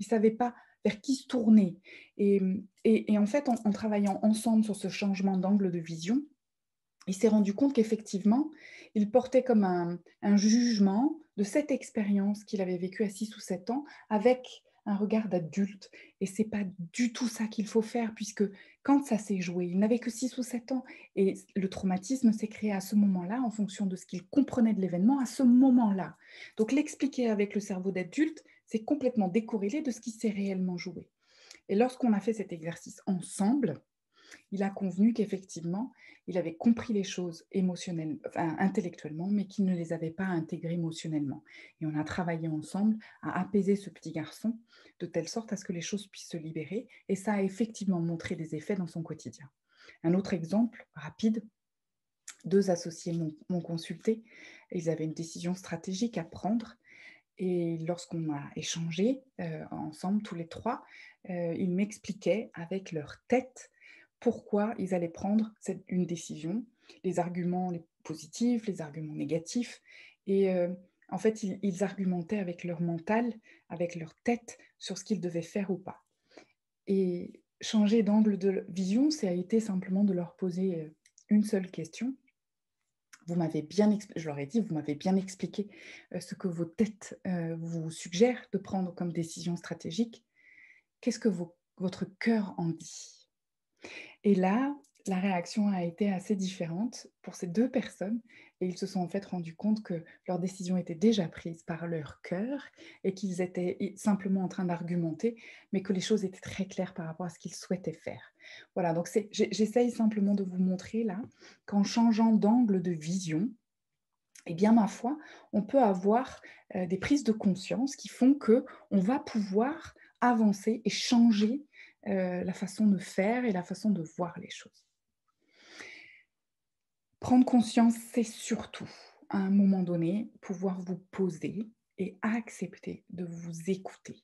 Il savait pas vers qui se tourner. Et, en fait, en, travaillant ensemble sur ce changement d'angle de vision, il s'est rendu compte qu'effectivement, il portait comme un, un, jugement de cette expérience qu'il avait vécue à 6 ou 7 ans avec un regard d'adulte. Et c'est pas du tout ça qu'il faut faire, puisque quand ça s'est joué, il n'avait que 6 ou 7 ans. Et le traumatisme s'est créé à ce moment-là, en fonction de ce qu'il comprenait de l'événement, à ce moment-là. Donc l'expliquer avec le cerveau d'adulte, c'est complètement décorrélé de ce qui s'est réellement joué. Et lorsqu'on a fait cet exercice ensemble, il a convenu qu'effectivement, il avait compris les choses émotionnellement, intellectuellement, mais qu'il ne les avait pas intégrées émotionnellement. Et on a travaillé ensemble à apaiser ce petit garçon de telle sorte à ce que les choses puissent se libérer. Et ça a effectivement montré des effets dans son quotidien. Un autre exemple rapide, deux associés m'ont consulté. Ils avaient une décision stratégique à prendre. Et lorsqu'on a échangé euh, ensemble, tous les trois, euh, ils m'expliquaient avec leur tête pourquoi ils allaient prendre cette, une décision, les arguments les positifs, les arguments négatifs. Et euh, en fait, ils, ils, argumentaient avec leur mental, avec leur tête, sur ce qu'ils devaient faire ou pas. Et changer d'angle de vision, ça a été simplement de leur poser une seule question. Vous m'avez bien, je leur ai dit, vous m'avez bien expliqué euh, ce que vos têtes vous suggèrent de prendre comme décision stratégique. Qu'est-ce que votre cœur en dit? Et là, la réaction a été assez différente pour ces deux personnes et ils se sont en fait rendus compte que leur décision était déjà prise par leur cœur et qu'ils étaient simplement en train d'argumenter, mais que les choses étaient très claires par rapport à ce qu'ils souhaitaient faire. Voilà, donc j'essaye simplement de vous montrer là qu'en changeant d'angle de vision, eh bien, ma foi, on peut avoir euh, des prises de conscience qui font que on va pouvoir avancer et changer euh, la façon de faire et la façon de voir les choses. Prendre conscience, c'est surtout, à un moment donné, pouvoir vous poser et accepter de vous écouter.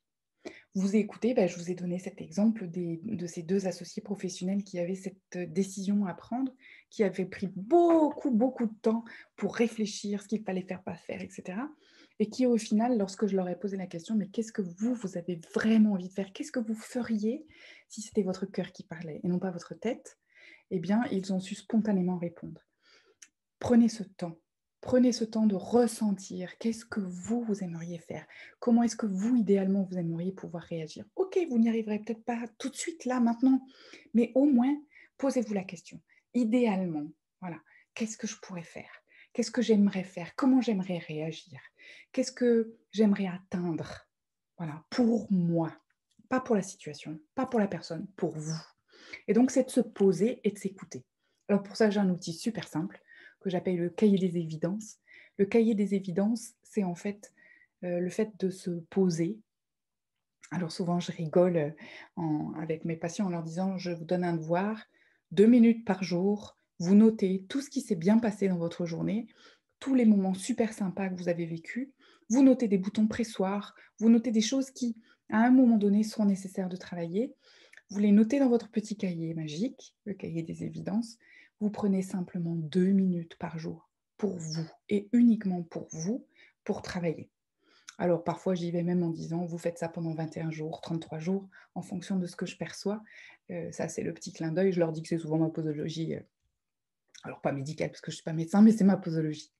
Vous écoutez, ben, je vous ai donné cet exemple de ces deux associés professionnels qui avaient cette décision à prendre, qui avaient pris beaucoup, beaucoup de temps pour réfléchir ce qu'il fallait faire, pas faire, etc et qui au final, lorsque je leur ai posé la question, mais qu'est-ce que vous, vous avez vraiment envie de faire? Qu'est-ce que vous feriez si c'était votre cœur qui parlait et non pas votre tête? Eh bien, ils ont su spontanément répondre. Prenez ce temps. Prenez ce temps de ressentir qu'est-ce que vous, vous aimeriez faire. Comment est-ce que vous, idéalement, vous aimeriez pouvoir réagir. Ok, vous n'y arriverez peut-être pas tout de suite, là, maintenant, mais au moins, posez-vous la question. Idéalement, voilà, qu'est-ce que je pourrais faire? Qu'est-ce que j'aimerais faire? Comment j'aimerais réagir? Qu'est-ce que j'aimerais atteindre? Voilà, pour moi, pas pour la situation, pas pour la personne, pour vous. Et donc, c'est de se poser et de s'écouter. Alors, pour ça, j'ai un outil super simple que j'appelle le cahier des évidences. Le cahier des évidences, c'est en fait euh, le fait de se poser. Alors, souvent, je rigole euh, avec mes patients en leur disant je vous donne un devoir, deux minutes par jour, vous notez tout ce qui s'est bien passé dans votre journée tous les moments super sympas que vous avez vécus. Vous notez des boutons pressoirs, vous notez des choses qui, à un moment donné, seront nécessaires de travailler. Vous les notez dans votre petit cahier magique, le cahier des évidences. Vous prenez simplement deux minutes par jour pour vous et uniquement pour vous pour travailler. Alors parfois j'y vais même en disant vous faites ça pendant 21 jours, 33 jours, en fonction de ce que je perçois. Euh, ça c'est le petit clin d'œil, je leur dis que c'est souvent ma posologie, euh, alors pas médicale parce que je ne suis pas médecin, mais c'est ma posologie.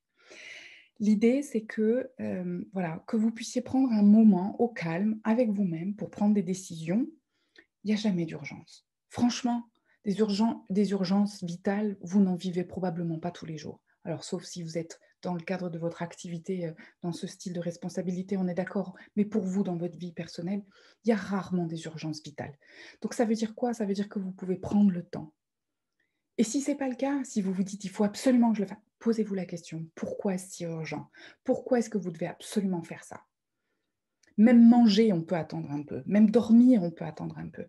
L'idée, c'est que, euh, voilà, que vous puissiez prendre un moment au calme avec vous-même pour prendre des décisions. Il n'y a jamais d'urgence. Franchement, des, urgences vitales, vous n'en vivez probablement pas tous les jours. Alors, sauf si vous êtes dans le cadre de votre activité, euh, dans ce style de responsabilité, on est d'accord. Mais pour vous, dans votre vie personnelle, il y a rarement des urgences vitales. Donc, ça veut dire quoi? Ça veut dire que vous pouvez prendre le temps. Et si ce n'est pas le cas, si vous vous dites il faut absolument que je le fasse, posez-vous la question, pourquoi est-ce si urgent? Pourquoi est-ce que vous devez absolument faire ça? Même manger, on peut attendre un peu. Même dormir, on peut attendre un peu.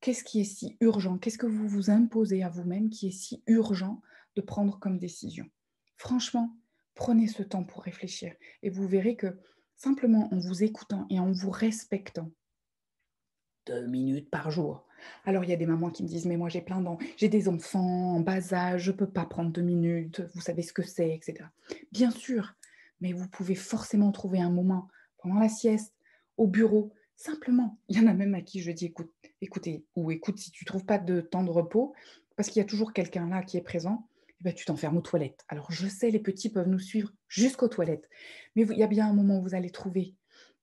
Qu'est-ce qui est si urgent? Qu'est-ce que vous vous imposez à vous-même qui est si urgent de prendre comme décision? Franchement, prenez ce temps pour réfléchir et vous verrez que simplement en vous écoutant et en vous respectant, deux minutes par jour. Alors, il y a des mamans qui me disent, mais moi j'ai plein d'enfants, j'ai des enfants en bas âge, je ne peux pas prendre deux minutes, vous savez ce que c'est, etc. Bien sûr, mais vous pouvez forcément trouver un moment pendant la sieste, au bureau, simplement. Il y en a même à qui je dis, écoute, écoutez, ou écoute, si tu ne trouves pas de temps de repos, parce qu'il y a toujours quelqu'un là qui est présent, eh ben, tu t'enfermes aux toilettes. Alors, je sais, les petits peuvent nous suivre jusqu'aux toilettes, mais il y a bien un moment où vous allez trouver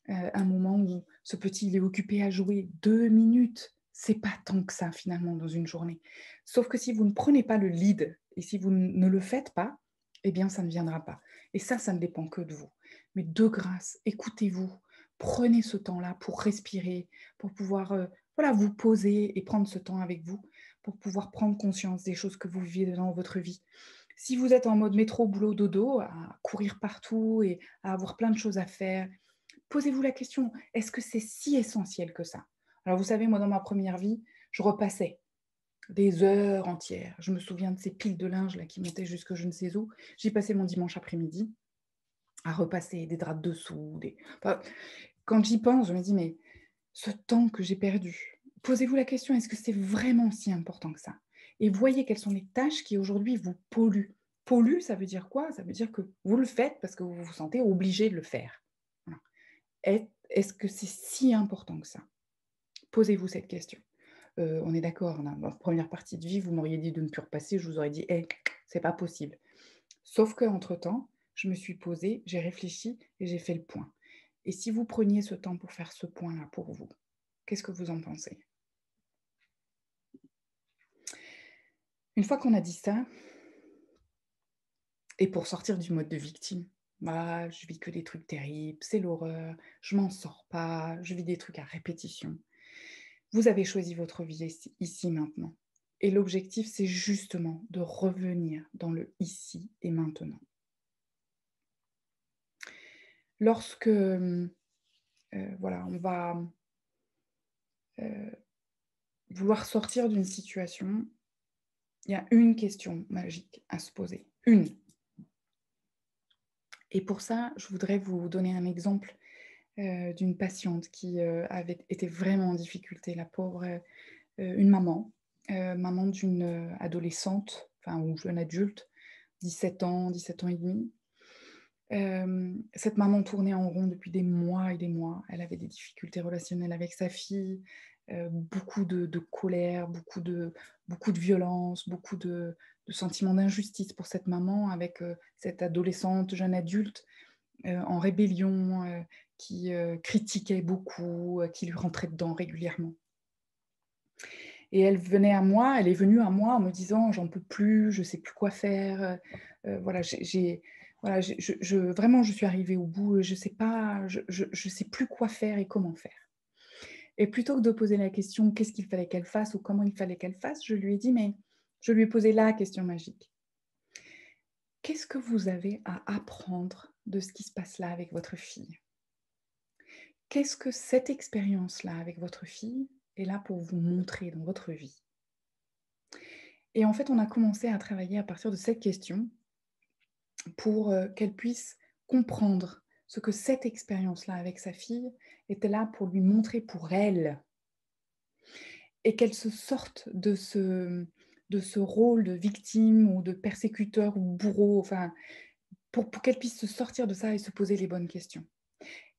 euh, un moment où ce petit il est occupé à jouer deux minutes. C'est pas tant que ça finalement dans une journée. Sauf que si vous ne prenez pas le lead et si vous ne le faites pas, eh bien ça ne viendra pas. Et ça, ça ne dépend que de vous. Mais de grâce, écoutez-vous, prenez ce temps-là pour respirer, pour pouvoir euh, voilà, vous poser et prendre ce temps avec vous, pour pouvoir prendre conscience des choses que vous vivez dans votre vie. Si vous êtes en mode métro, boulot, dodo, à courir partout et à avoir plein de choses à faire, posez-vous la question, est-ce que c'est si essentiel que ça? Alors vous savez, moi dans ma première vie, je repassais des heures entières. Je me souviens de ces piles de linge là qui montaient jusque je ne sais où. J'y passais mon dimanche après-midi à repasser des draps dessous. Des... quand j'y pense, je me dis, mais ce temps que j'ai perdu, posez-vous la question, est-ce que c'est vraiment si important que ça? Et voyez quelles sont les tâches qui aujourd'hui vous polluent. Polluent, ça veut dire quoi? Ça veut dire que vous le faites parce que vous vous sentez obligé de le faire. Est-ce que c'est si important que ça? Posez-vous cette question. Euh, on est d'accord, dans la première partie de vie, vous m'auriez dit de ne plus repasser, je vous aurais dit, hey, c'est pas possible. Sauf qu'entre-temps, je me suis posée, j'ai réfléchi et j'ai fait le point. Et si vous preniez ce temps pour faire ce point-là pour vous, qu'est-ce que vous en pensez? Une fois qu'on a dit ça, et pour sortir du mode de victime, bah, je vis que des trucs terribles, c'est l'horreur, je m'en sors pas, je vis des trucs à répétition. Vous avez choisi votre vie ici, maintenant. Et l'objectif, c'est justement de revenir dans le ici et maintenant. Lorsque euh, on va euh, vouloir sortir d'une situation, il y a une question magique à se poser. Une. Et pour ça, je voudrais vous donner un exemple euh, d'une patiente qui avait été vraiment en difficulté, la pauvre, une maman, maman d'une adolescente, enfin ou jeune adulte, 17 ans, 17 ans et demi. Cette maman tournait en rond depuis des mois et des mois. Elle avait des difficultés relationnelles avec sa fille, beaucoup de, colère, beaucoup de, violence, beaucoup de, de sentiment d'injustice pour cette maman avec cette adolescente, jeune adulte en rébellion, qui critiquait beaucoup, qui lui rentrait dedans régulièrement. Et elle venait à moi, elle est venue à moi en me disant j'en peux plus, je sais plus quoi faire. voilà, j'ai, voilà, vraiment je suis arrivée au bout, je sais pas, je, je sais plus quoi faire et comment faire. Et plutôt que de poser la question qu'est-ce qu'il fallait qu'elle fasse ou comment il fallait qu'elle fasse, je lui ai dit mais je lui ai posé la question magique. Qu'est-ce que vous avez à apprendre de ce qui se passe là avec votre fille? Qu'est-ce que cette expérience-là avec votre fille est là pour vous montrer dans votre vie? Et en fait, on a commencé à travailler à partir de cette question pour euh, qu'elle puisse comprendre ce que cette expérience-là avec sa fille était là pour lui montrer pour elle. Et qu'elle se sorte de ce, de ce rôle de victime ou de persécuteur ou bourreau, enfin, pour, pour qu'elle puisse se sortir de ça et se poser les bonnes questions.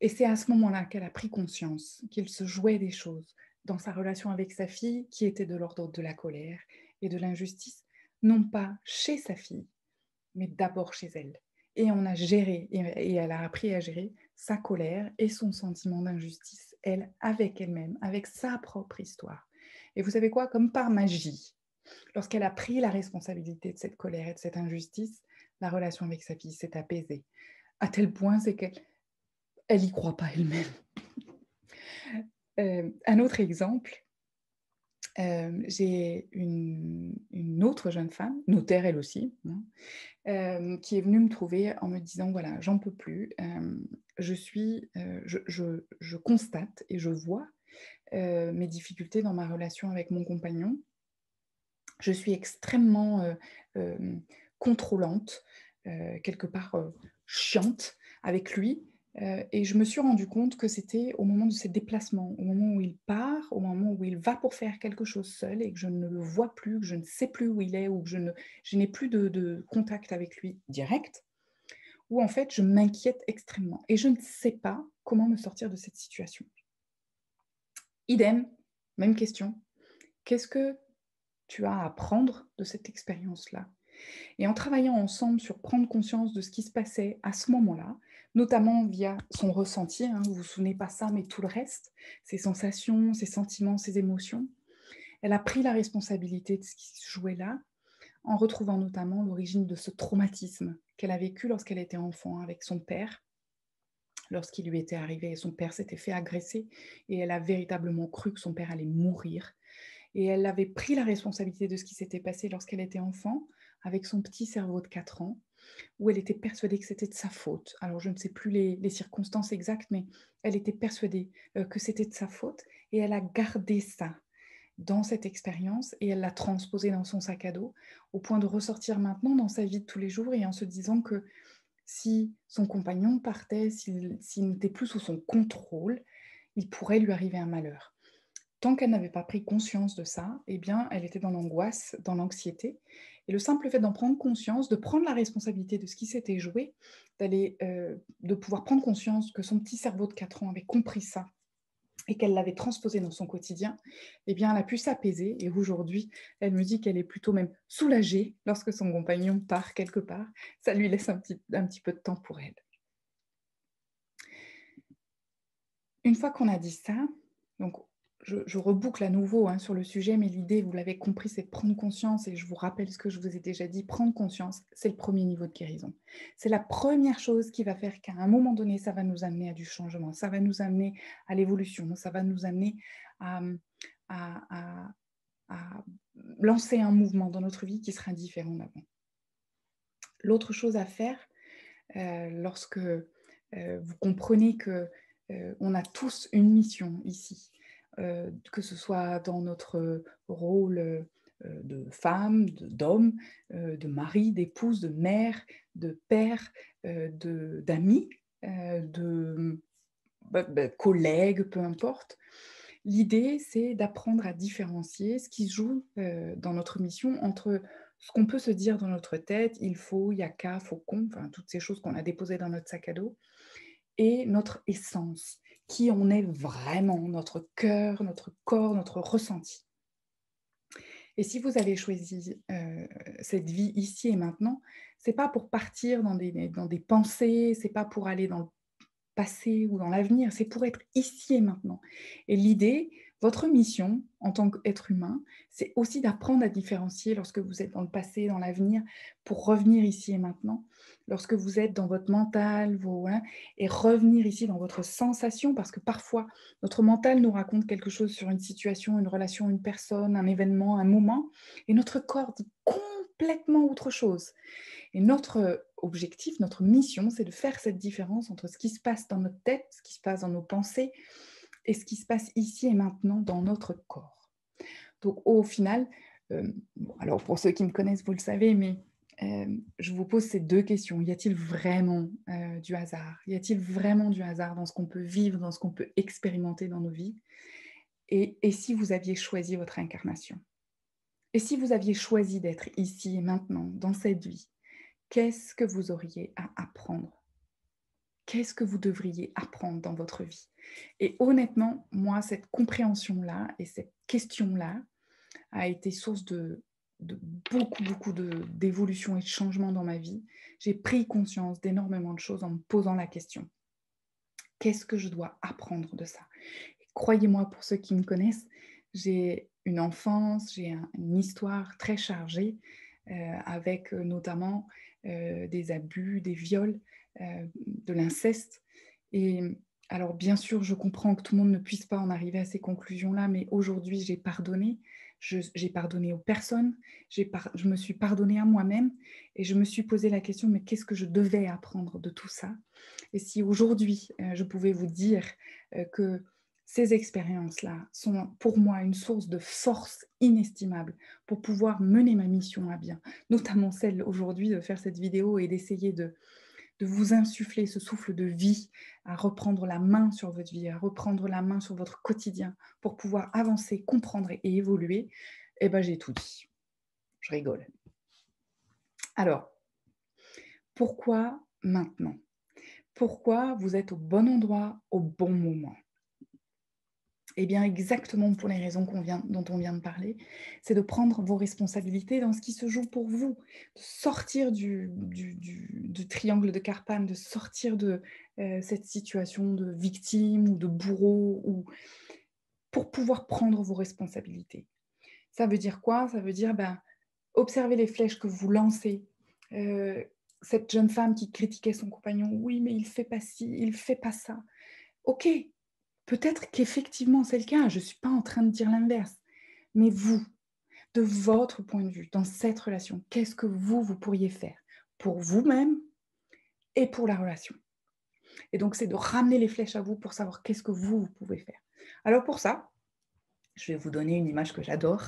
Et c'est à ce moment-là qu'elle a pris conscience qu'il se jouait des choses dans sa relation avec sa fille qui étaient de l'ordre de la colère et de l'injustice, non pas chez sa fille, mais d'abord chez elle. Et on a géré, et elle a appris à gérer sa colère et son sentiment d'injustice, elle, avec elle-même, avec sa propre histoire. Et vous savez quoi, comme par magie, Lorsqu'elle a pris la responsabilité de cette colère et de cette injustice, la relation avec sa fille s'est apaisée. À tel point, c'est qu'elle elle n'y croit pas elle-même. Euh, un autre exemple, euh, j'ai une, autre jeune femme, notaire elle aussi, hein, euh, qui est venue me trouver en me disant voilà, j'en peux plus, euh, je suis, je, constate et je vois mes difficultés dans ma relation avec mon compagnon. Je suis extrêmement contrôlante, quelque part chiante avec lui euh, et je me suis rendu compte que c'était au moment de ses déplacements, au moment où il part, au moment où il va pour faire quelque chose seul et que je ne le vois plus, que je ne sais plus où il est ou que je, n'ai plus de, contact avec lui direct, où en fait je m'inquiète extrêmement et je ne sais pas comment me sortir de cette situation. Idem, même question. Qu'est-ce que tu as à apprendre de cette expérience-là? Et en travaillant ensemble sur prendre conscience de ce qui se passait à ce moment-là, notamment via son ressenti, hein, vous vous souvenez pas ça, mais tout le reste, ses sensations, ses sentiments, ses émotions. Elle a pris la responsabilité de ce qui se jouait là, en retrouvant notamment l'origine de ce traumatisme qu'elle a vécu lorsqu'elle était enfant avec son père, lorsqu'il lui était arrivé, son père s'était fait agresser, et elle a véritablement cru que son père allait mourir. Et elle avait pris la responsabilité de ce qui s'était passé lorsqu'elle était enfant, avec son petit cerveau de 4 ans, où elle était persuadée que c'était de sa faute. Alors je ne sais plus les, circonstances exactes, mais elle était persuadée euh, que c'était de sa faute et elle a gardé ça dans cette expérience et elle l'a transposé dans son sac à dos au point de ressortir maintenant dans sa vie de tous les jours et en se disant que si son compagnon partait, s'il n'était plus sous son contrôle, il pourrait lui arriver un malheur. Tant qu'elle n'avait pas pris conscience de ça, eh bien, elle était dans l'angoisse, dans l'anxiété, et le simple fait d'en prendre conscience, de prendre la responsabilité de ce qui s'était joué, d'aller, euh, de pouvoir prendre conscience que son petit cerveau de 4 ans avait compris ça et qu'elle l'avait transposé dans son quotidien, eh bien, elle a pu s'apaiser. Et aujourd'hui, elle me dit qu'elle est plutôt même soulagée lorsque son compagnon part quelque part. Ça lui laisse un petit, un petit peu de temps pour elle. Une fois qu'on a dit ça, donc je, reboucle à nouveau hein, sur le sujet, mais l'idée, vous l'avez compris, c'est de prendre conscience, et je vous rappelle ce que je vous ai déjà dit, prendre conscience, c'est le premier niveau de guérison. C'est la première chose qui va faire qu'à un moment donné, ça va nous amener à du changement, ça va nous amener à l'évolution, ça va nous amener à, lancer un mouvement dans notre vie qui sera différent d'avant. L'autre chose à faire, euh, lorsque euh, vous comprenez que euh, on a tous une mission ici, que ce soit dans notre rôle euh, de femme, d'homme, de, de, mari, d'épouse, de mère, de père, euh, d'amis, de, bah, bah, peu importe. L'idée, c'est d'apprendre à différencier ce qui joue dans notre mission entre ce qu'on peut se dire dans notre tête, il faut, il y a qu'à, faut qu'on, toutes ces choses qu'on a déposées dans notre sac à dos, et notre essence, qui on est vraiment, notre cœur, notre corps, notre ressenti. Et si vous avez choisi euh, cette vie ici et maintenant, c'est pas pour partir dans des, dans des pensées, c'est pas pour aller dans le passé ou dans l'avenir, c'est pour être ici et maintenant. Et l'idée, votre mission en tant qu'être humain, c'est aussi d'apprendre à différencier lorsque vous êtes dans le passé, dans l'avenir, pour revenir ici et maintenant, lorsque vous êtes dans votre mental, vos, et revenir ici dans votre sensation, parce que parfois, notre mental nous raconte quelque chose sur une situation, une relation, une personne, un événement, un moment, et notre corps dit complètement autre chose. Et notre objectif, notre mission, c'est de faire cette différence entre ce qui se passe dans notre tête, ce qui se passe dans nos pensées, et ce qui se passe ici et maintenant dans notre corps. Donc au final, euh, alors pour ceux qui me connaissent, vous le savez, mais euh, je vous pose ces deux questions. Y a-t-il vraiment euh, du hasard? Y a-t-il vraiment du hasard dans ce qu'on peut vivre, dans ce qu'on peut expérimenter dans nos vies? Et, et si vous aviez choisi votre incarnation? Et si vous aviez choisi d'être ici et maintenant, dans cette vie, qu'est-ce que vous auriez à apprendre Qu'est-ce que vous devriez apprendre dans votre vie? Et honnêtement, moi, cette compréhension-là et cette question-là a été source de, beaucoup, beaucoup d'évolution et de changement dans ma vie. J'ai pris conscience d'énormément de choses en me posant la question. Qu'est-ce que je dois apprendre de ça? Croyez-moi, pour ceux qui me connaissent, j'ai une enfance, j'ai une histoire très chargée, euh, avec euh, notamment euh, des abus, des viols, de l'inceste. Et Alors bien sûr, je comprends que tout le monde ne puisse pas en arriver à ces conclusions-là, mais aujourd'hui, j'ai pardonné. J'ai pardonné aux personnes, je me suis pardonné à moi-même et je me suis posé la question, mais qu'est-ce que je devais apprendre de tout ça? Et si aujourd'hui, euh, je pouvais vous dire euh, que ces expériences-là sont pour moi une source de force inestimable pour pouvoir mener ma mission à bien, notamment celle aujourd'hui de faire cette vidéo et d'essayer de, de vous insuffler ce souffle de vie, à reprendre la main sur votre vie, à reprendre la main sur votre quotidien pour pouvoir avancer, comprendre et évoluer, eh ben j'ai tout dit. Je rigole. Alors, pourquoi maintenant? Pourquoi vous êtes au bon endroit au bon moment? Eh bien, exactement pour les raisons dont on vient de parler, c'est de prendre vos responsabilités dans ce qui se joue pour vous, de sortir du, triangle de Carpane, de sortir de euh, cette situation de victime ou de bourreau, ou pour pouvoir prendre vos responsabilités. Ça veut dire quoi? Ça veut dire ben, observer les flèches que vous lancez. Euh, cette jeune femme qui critiquait son compagnon, oui, mais il fait pas ci, il fait pas ça. Ok, Peut-être qu'effectivement c'est le cas, je ne suis pas en train de dire l'inverse. Mais vous, de votre point de vue, dans cette relation, qu'est-ce que vous, vous pourriez faire pour vous-même et pour la relation? Et donc, c'est de ramener les flèches à vous pour savoir qu'est-ce que vous, vous pouvez faire. Alors pour ça, je vais vous donner une image que j'adore.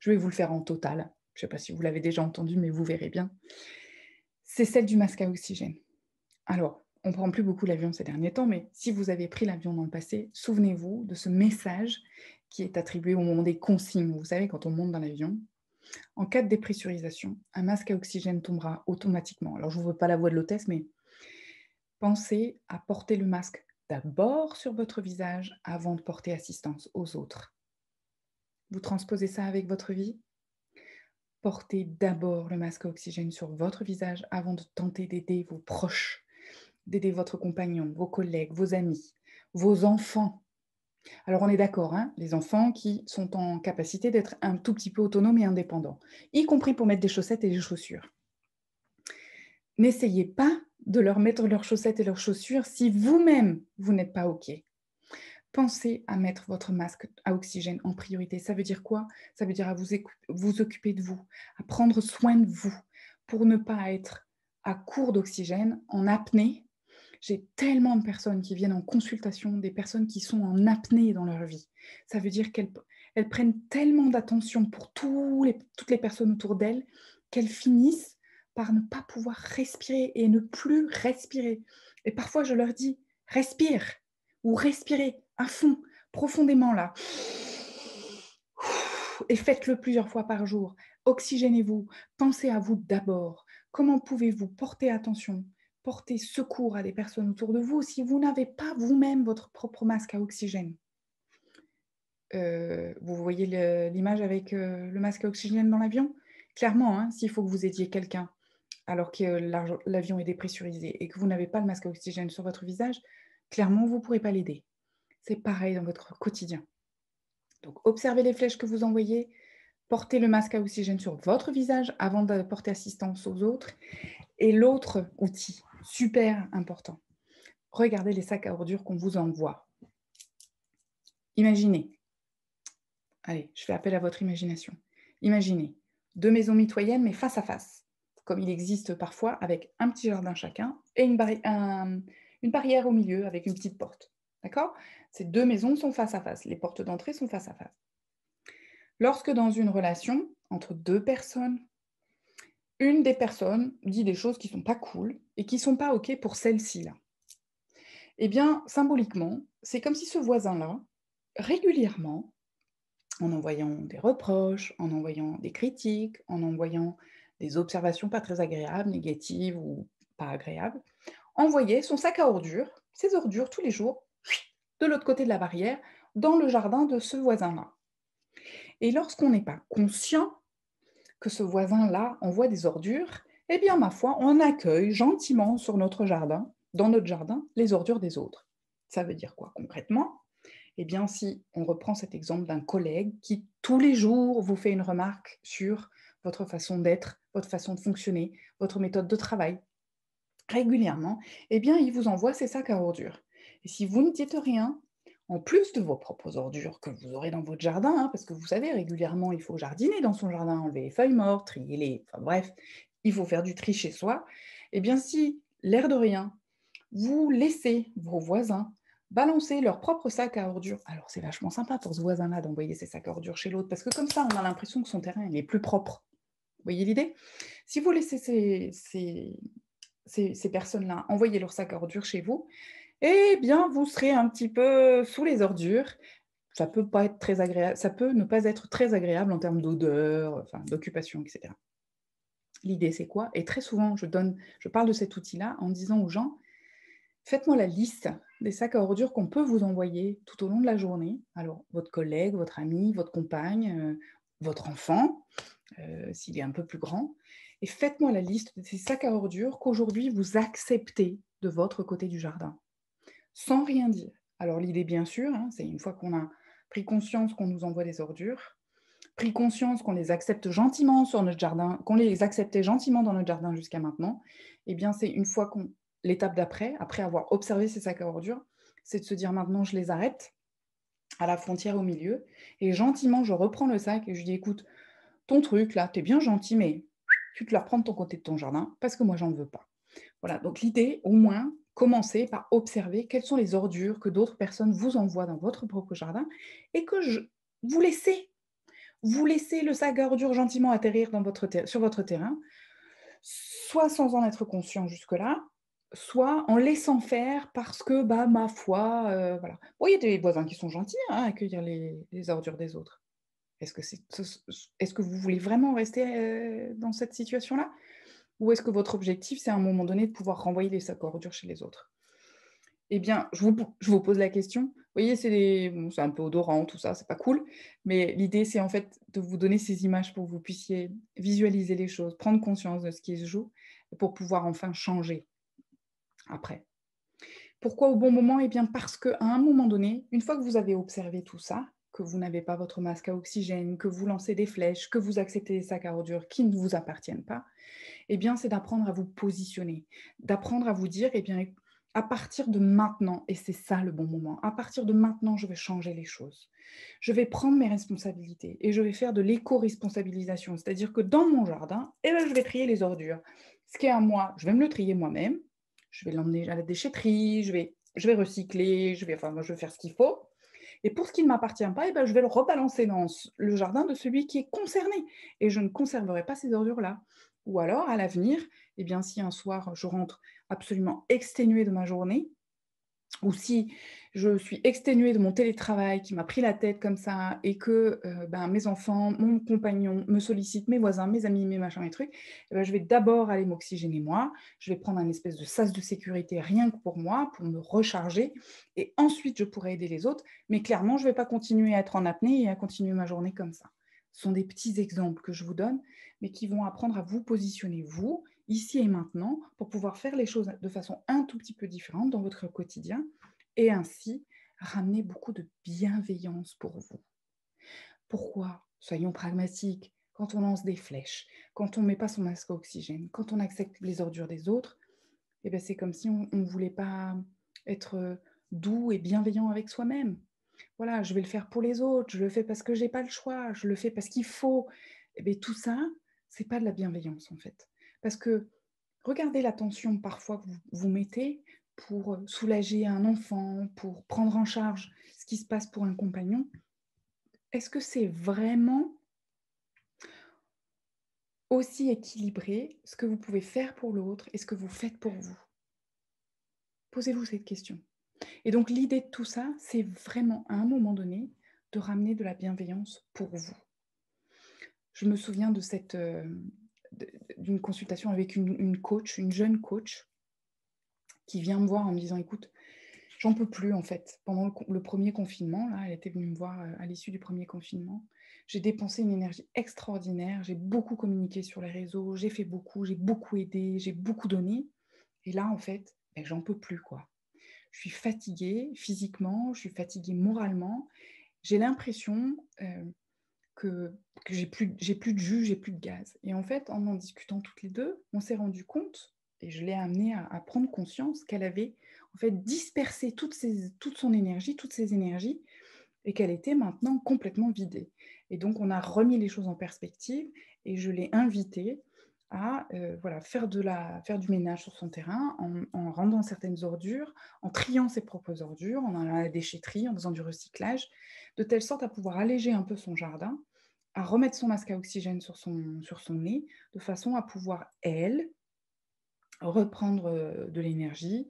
Je vais vous le faire en total. Je ne sais pas si vous l'avez déjà entendu, mais vous verrez bien. C'est celle du masque à oxygène. Alors, on prend plus beaucoup l'avion ces derniers temps, mais si vous avez pris l'avion dans le passé, souvenez-vous de ce message qui est attribué au moment des consignes. Vous savez, quand on monte dans l'avion, en cas de dépressurisation, un masque à oxygène tombera automatiquement. Alors, je ne veux pas la voix de l'hôtesse, mais pensez à porter le masque d'abord sur votre visage avant de porter assistance aux autres. Vous transposez ça avec votre vie? Portez d'abord le masque à oxygène sur votre visage avant de tenter d'aider vos proches d'aider votre compagnon, vos collègues, vos amis, vos enfants. Alors on est d'accord, hein, les enfants qui sont en capacité d'être un tout petit peu autonomes et indépendants, y compris pour mettre des chaussettes et des chaussures. N'essayez pas de leur mettre leurs chaussettes et leurs chaussures si vous-même, vous, n'êtes pas OK. Pensez à mettre votre masque à oxygène en priorité. Ça veut dire quoi? Ça veut dire à vous, vous occuper de vous, à prendre soin de vous pour ne pas être à court d'oxygène, en apnée, j'ai tellement de personnes qui viennent en consultation, des personnes qui sont en apnée dans leur vie. Ça veut dire qu'elles elles prennent tellement d'attention pour les, toutes les personnes autour d'elles qu'elles finissent par ne pas pouvoir respirer et ne plus respirer. Et parfois, je leur dis, respire ou respirez à fond, profondément là. Et faites-le plusieurs fois par jour. Oxygénez-vous. Pensez à vous d'abord. Comment pouvez-vous porter attention porter secours à des personnes autour de vous si vous n'avez pas vous-même votre propre masque à oxygène. Euh, vous voyez l'image avec euh, le masque à oxygène dans l'avion? Clairement, hein, s'il faut que vous aidiez quelqu'un alors que l'avion est dépressurisé et que vous n'avez pas le masque à oxygène sur votre visage, clairement, vous ne pourrez pas l'aider. C'est pareil dans votre quotidien. Donc, observez les flèches que vous envoyez, portez le masque à oxygène sur votre visage avant de porter assistance aux autres. Et l'autre outil, super important. Regardez les sacs à ordures qu'on vous envoie. Imaginez, allez, je fais appel à votre imagination. Imaginez deux maisons mitoyennes, mais face à face, comme il existe parfois, avec un petit jardin chacun et une, barrière au milieu avec une petite porte. D'accord? Ces deux maisons sont face à face, les portes d'entrée sont face à face. Lorsque dans une relation entre deux personnes, une des personnes dit des choses qui sont pas cool et qui sont pas OK pour celle-ci-là. Eh bien, symboliquement, c'est comme si ce voisin-là, régulièrement, en envoyant des reproches, en envoyant des critiques, en envoyant des observations pas très agréables, négatives ou pas agréables, envoyait son sac à ordures, ses ordures tous les jours, de l'autre côté de la barrière, dans le jardin de ce voisin-là. Et lorsqu'on n'est pas conscient que ce voisin-là envoie des ordures, eh bien, ma foi, on accueille gentiment sur notre jardin, dans notre jardin, les ordures des autres. Ça veut dire quoi concrètement? Eh bien, si on reprend cet exemple d'un collègue qui, tous les jours, vous fait une remarque sur votre façon d'être, votre façon de fonctionner, votre méthode de travail, régulièrement, eh bien, il vous envoie ses sacs à ordures. Et si vous ne dites rien, en plus de vos propres ordures que vous aurez dans votre jardin, hein, parce que vous savez, régulièrement, il faut jardiner dans son jardin, enlever les feuilles mortes, trier les... Bref, il faut faire du tri chez soi. Eh bien, si, l'air de rien, vous laissez vos voisins balancer leur propre sac à ordures, alors c'est vachement sympa pour ce voisin-là d'envoyer ses sacs à ordures chez l'autre, parce que comme ça, on a l'impression que son terrain est plus propre. Vous voyez l'idée? Si vous laissez ces personnes-là envoyer leur sac à ordures chez vous, eh bien, vous serez un petit peu sous les ordures. Ça peut pas être très agréable, ça peut ne pas être très agréable en termes d'odeur, d'occupation, etc. L'idée, c'est quoi? Et très souvent, je parle de cet outil-là en disant aux gens, faites-moi la liste des sacs à ordures qu'on peut vous envoyer tout au long de la journée. Alors, votre collègue, votre ami, votre compagne, euh, votre enfant, euh, s'il est un peu plus grand. Et faites-moi la liste de ces sacs à ordures qu'aujourd'hui vous acceptez de votre côté du jardin sans rien dire. Alors l'idée, bien sûr, hein, c'est une fois qu'on a pris conscience qu'on nous envoie des ordures, pris conscience qu'on les accepte gentiment sur notre jardin, qu'on les acceptait gentiment dans notre jardin jusqu'à maintenant, eh bien c'est une fois qu'on l'étape d'après, après avoir observé ces sacs à ordures, c'est de se dire maintenant je les arrête à la frontière au milieu et gentiment je reprends le sac et je dis écoute ton truc là, tu es bien gentil mais tu te le reprends de ton côté de ton jardin parce que moi j'en veux pas. Voilà, donc l'idée au moins commencez par observer quelles sont les ordures que d'autres personnes vous envoient dans votre propre jardin et que vous laissez. Vous laissez le sac à ordures gentiment atterrir sur votre terrain, soit sans en être conscient jusque-là, soit en laissant faire parce que, bah, ma foi, euh, voilà. Il y a des voisins qui sont gentils hein, à accueillir les, ordures des autres. Est-ce que, c'est, est-ce que vous voulez vraiment rester euh, dans cette situation-là? Ou est-ce que votre objectif, c'est à un moment donné de pouvoir renvoyer les sacs ordures chez les autres? Eh bien, je vous, pose la question. Vous voyez, c'est un peu odorant, tout ça, c'est pas cool. Mais l'idée, c'est en fait de vous donner ces images pour que vous puissiez visualiser les choses, prendre conscience de ce qui se joue, pour pouvoir enfin changer après. Pourquoi au bon moment? Eh bien, parce qu'à un moment donné, une fois que vous avez observé tout ça, que vous n'avez pas votre masque à oxygène, que vous lancez des flèches, que vous acceptez des sacs à ordures qui ne vous appartiennent pas, eh bien, c'est d'apprendre à vous positionner, d'apprendre à vous dire, eh bien, à partir de maintenant, et c'est ça le bon moment, à partir de maintenant, je vais changer les choses. Je vais prendre mes responsabilités et je vais faire de l'éco-responsabilisation, c'est-à-dire que dans mon jardin, eh bien, je vais trier les ordures. Ce qui est à moi, je vais me le trier moi-même, je vais l'emmener à la déchetterie, je vais, je vais recycler, je vais, enfin, je vais faire ce qu'il faut. Et pour ce qui ne m'appartient pas, eh ben, je vais le rebalancer dans le jardin de celui qui est concerné. Et je ne conserverai pas ces ordures-là. Ou alors, à l'avenir, eh bien, si un soir je rentre absolument exténuée de ma journée, ou si je suis exténuée de mon télétravail qui m'a pris la tête comme ça et que euh, ben, mes enfants, mon compagnon me sollicitent, mes voisins, mes amis, mes machins, mes trucs, eh ben, je vais d'abord aller m'oxygéner moi, je vais prendre un espèce de sas de sécurité rien que pour moi, pour me recharger, et ensuite je pourrai aider les autres, mais clairement, je ne vais pas continuer à être en apnée et à continuer ma journée comme ça. Ce sont des petits exemples que je vous donne, mais qui vont apprendre à vous positionner, vous, ici et maintenant, pour pouvoir faire les choses de façon un tout petit peu différente dans votre quotidien et ainsi ramener beaucoup de bienveillance pour vous. Pourquoi? Soyons pragmatiques. Quand on lance des flèches, quand on ne met pas son masque à oxygène, quand on accepte les ordures des autres, eh ben c'est comme si on ne voulait pas être doux et bienveillant avec soi-même. Voilà, je vais le faire pour les autres, je le fais parce que je n'ai pas le choix, je le fais parce qu'il faut. Eh bien, tout ça, c'est pas de la bienveillance en fait. Parce que regardez l'attention parfois que vous, vous mettez pour euh, soulager un enfant, pour prendre en charge ce qui se passe pour un compagnon. Est-ce que c'est vraiment aussi équilibré ce que vous pouvez faire pour l'autre et ce que vous faites pour vous? Posez-vous cette question. Et donc l'idée de tout ça, c'est vraiment à un moment donné de ramener de la bienveillance pour vous. Je me souviens de cette euh, d'une consultation avec une, coach, une jeune coach, qui vient me voir en me disant écoute, j'en peux plus en fait. Pendant le, premier confinement, là, elle était venue me voir euh, à l'issue du premier confinement. J'ai dépensé une énergie extraordinaire, j'ai beaucoup communiqué sur les réseaux, j'ai fait beaucoup, j'ai beaucoup aidé, j'ai beaucoup donné. Et là, en fait, ben, j'en peux plus quoi je suis fatiguée physiquement, je suis fatiguée moralement. J'ai l'impression euh, que, j'ai plus, plus de jus, j'ai plus de gaz. Et en fait, en en discutant toutes les deux, on s'est rendu compte Et je l'ai amenée à, prendre conscience qu'elle avait en fait dispersé toute, toute son énergie, toutes ses énergies, et qu'elle était maintenant complètement vidée. Et donc, on a remis les choses en perspective et je l'ai invitée à euh, voilà, faire, de la, faire du ménage sur son terrain en, rendant certaines ordures, en triant ses propres ordures, en allant à la déchetterie, en faisant du recyclage, de telle sorte à pouvoir alléger un peu son jardin, à remettre son masque à oxygène sur son, nez, de façon à pouvoir, elle, reprendre euh, de l'énergie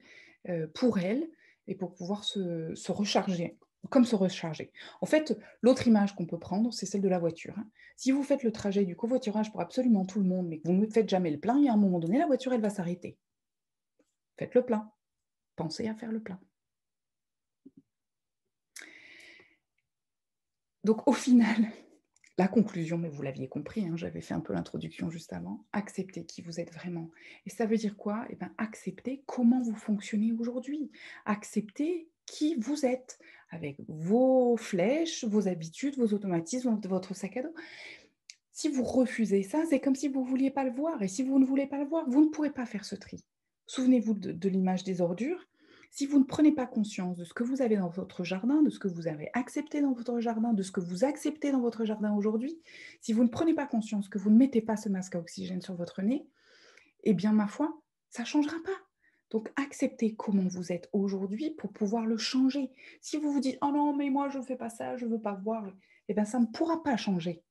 euh, pour elle et pour pouvoir se, se recharger comme se recharger. En fait, l'autre image qu'on peut prendre, c'est celle de la voiture. Hein. Si vous faites le trajet du covoiturage pour absolument tout le monde, mais que vous ne faites jamais le plein, il y a un moment donné, la voiture, elle va s'arrêter. Faites le plein. Pensez à faire le plein. Donc au final, la conclusion, mais vous l'aviez compris, hein, j'avais fait un peu l'introduction juste avant, acceptez qui vous êtes vraiment. Et ça veut dire quoi? Eh bien, acceptez comment vous fonctionnez aujourd'hui. Acceptez qui vous êtes, avec vos flèches, vos habitudes, vos automatismes, votre sac à dos. Si vous refusez ça, c'est comme si vous ne vouliez pas le voir. Et si vous ne voulez pas le voir, vous ne pourrez pas faire ce tri. Souvenez-vous de, l'image des ordures. Si vous ne prenez pas conscience de ce que vous avez dans votre jardin, de ce que vous avez accepté dans votre jardin, de ce que vous acceptez dans votre jardin aujourd'hui, si vous ne prenez pas conscience que vous ne mettez pas ce masque à oxygène sur votre nez, eh bien, ma foi, ça ne changera pas. Donc, acceptez comment vous êtes aujourd'hui pour pouvoir le changer. Si vous vous dites Oh non, mais moi, je ne fais pas ça, je ne veux pas voir, eh bien, ça ne pourra pas changer.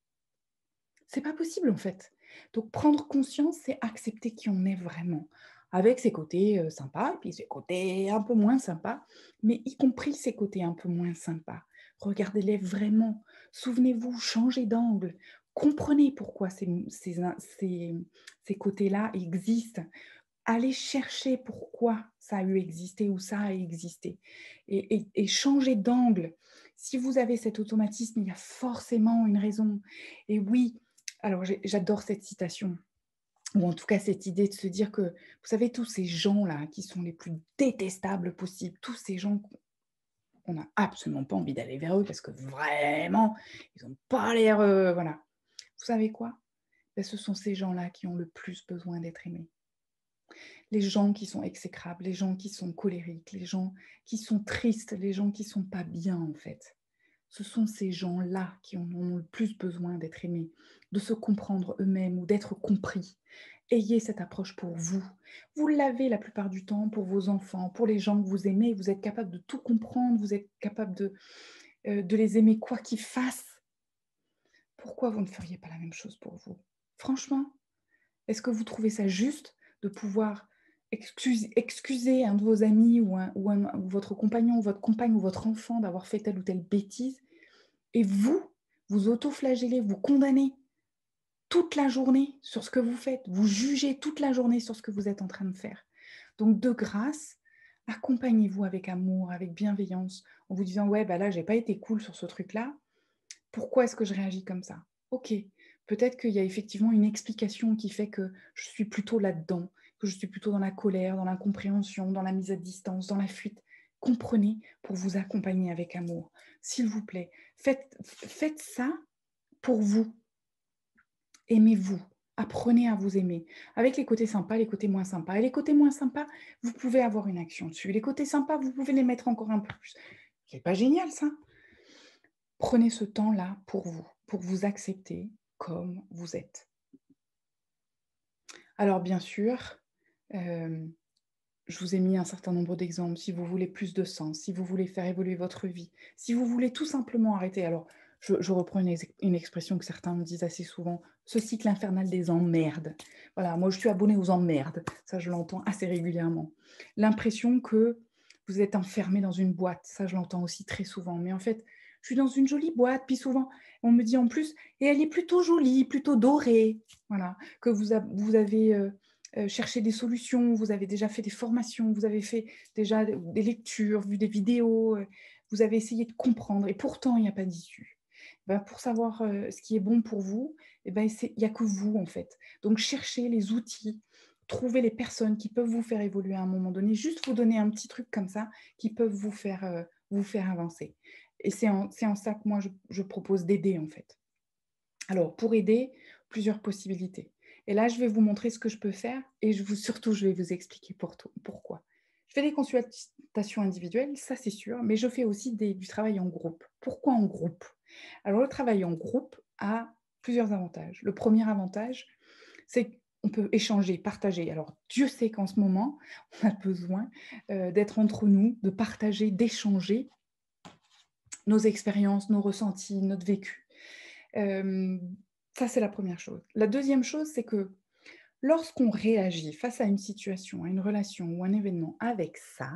C'est pas possible, en fait. Donc, prendre conscience, c'est accepter qui on est vraiment, avec ses côtés sympas et puis ses côtés un peu moins sympas, mais y compris ses côtés un peu moins sympas. Regardez-les vraiment. Souvenez-vous, changez d'angle. Comprenez pourquoi ces, ces côtés-là existent aller chercher pourquoi ça a eu existé ou ça a existé et, changer d'angle. Si vous avez cet automatisme, il y a forcément une raison. Et oui, alors j'adore cette citation, ou en tout cas cette idée de se dire que, vous savez, tous ces gens-là qui sont les plus détestables possibles, tous ces gens on n'a absolument pas envie d'aller vers eux parce que vraiment, ils n'ont pas l'air... Euh, voilà. Vous savez quoi? Ben, Ce sont ces gens-là qui ont le plus besoin d'être aimés les gens qui sont exécrables, les gens qui sont colériques, les gens qui sont tristes, les gens qui sont pas bien en fait. Ce sont ces gens-là qui ont, ont le plus besoin d'être aimés, de se comprendre eux-mêmes ou d'être compris. Ayez cette approche pour vous. Vous l'avez la plupart du temps pour vos enfants, pour les gens que vous aimez. Vous êtes capable de tout comprendre, vous êtes capable de, euh, de les aimer quoi qu'ils fassent. Pourquoi vous ne feriez pas la même chose pour vous? Franchement, est-ce que vous trouvez ça juste de pouvoir excuser, un de vos amis ou, votre compagnon ou votre compagne ou votre enfant d'avoir fait telle ou telle bêtise, et vous, vous autoflagellez, vous condamnez toute la journée sur ce que vous faites, vous jugez toute la journée sur ce que vous êtes en train de faire. Donc de grâce, accompagnez-vous avec amour, avec bienveillance, en vous disant ouais bah là j'ai pas été cool sur ce truc-là. Pourquoi est-ce que je réagis comme ça? Ok, peut-être qu'il y a effectivement une explication qui fait que je suis plutôt là-dedans que je suis plutôt dans la colère, dans l'incompréhension, dans la mise à distance, dans la fuite. Comprenez pour vous accompagner avec amour. S'il vous plaît, faites, faites ça pour vous. Aimez-vous. Apprenez à vous aimer. Avec les côtés sympas, les côtés moins sympas. Et les côtés moins sympas, vous pouvez avoir une action dessus. Les côtés sympas, vous pouvez les mettre encore un peu plus. C'est pas génial ça? Prenez ce temps-là pour vous, pour vous accepter comme vous êtes. Alors bien sûr, je vous ai mis un certain nombre d'exemples. Si vous voulez plus de sens, si vous voulez faire évoluer votre vie, si vous voulez tout simplement arrêter. Alors, je, reprends une, expression que certains me disent assez souvent ce cycle infernal des emmerdes. Voilà, moi je suis abonnée aux emmerdes. Ça, je l'entends assez régulièrement. L'impression que vous êtes enfermé dans une boîte. Ça, je l'entends aussi très souvent. Mais en fait, je suis dans une jolie boîte. Puis souvent, on me dit en plus, et elle est plutôt jolie, plutôt dorée. Voilà, que vous, vous avez. Euh, chercher des solutions, vous avez déjà fait des formations, vous avez fait déjà des lectures, vu des vidéos, euh, vous avez essayé de comprendre et pourtant il n'y a pas d'issue. Ben, pour savoir euh, ce qui est bon pour vous, eh ben, il n'y a que vous en fait. Donc cherchez les outils, trouvez les personnes qui peuvent vous faire évoluer à un moment donné, juste vous donner un petit truc comme ça qui peuvent vous faire, vous faire avancer. Et c'est en, en, ça que moi je propose d'aider en fait. Alors pour aider, plusieurs possibilités. Et là, je vais vous montrer ce que je peux faire et surtout, je vais vous expliquer pour pourquoi. Je fais des consultations individuelles, ça c'est sûr, mais je fais aussi du travail en groupe. Pourquoi en groupe? Alors, le travail en groupe a plusieurs avantages. Le premier avantage, c'est qu'on peut échanger, partager. Alors, Dieu sait qu'en ce moment, on a besoin euh, d'être entre nous, de partager, d'échanger nos expériences, nos ressentis, notre vécu. Euh, ça, c'est la première chose. La deuxième chose, c'est que lorsqu'on réagit face à une situation, à une relation ou un événement avec ça,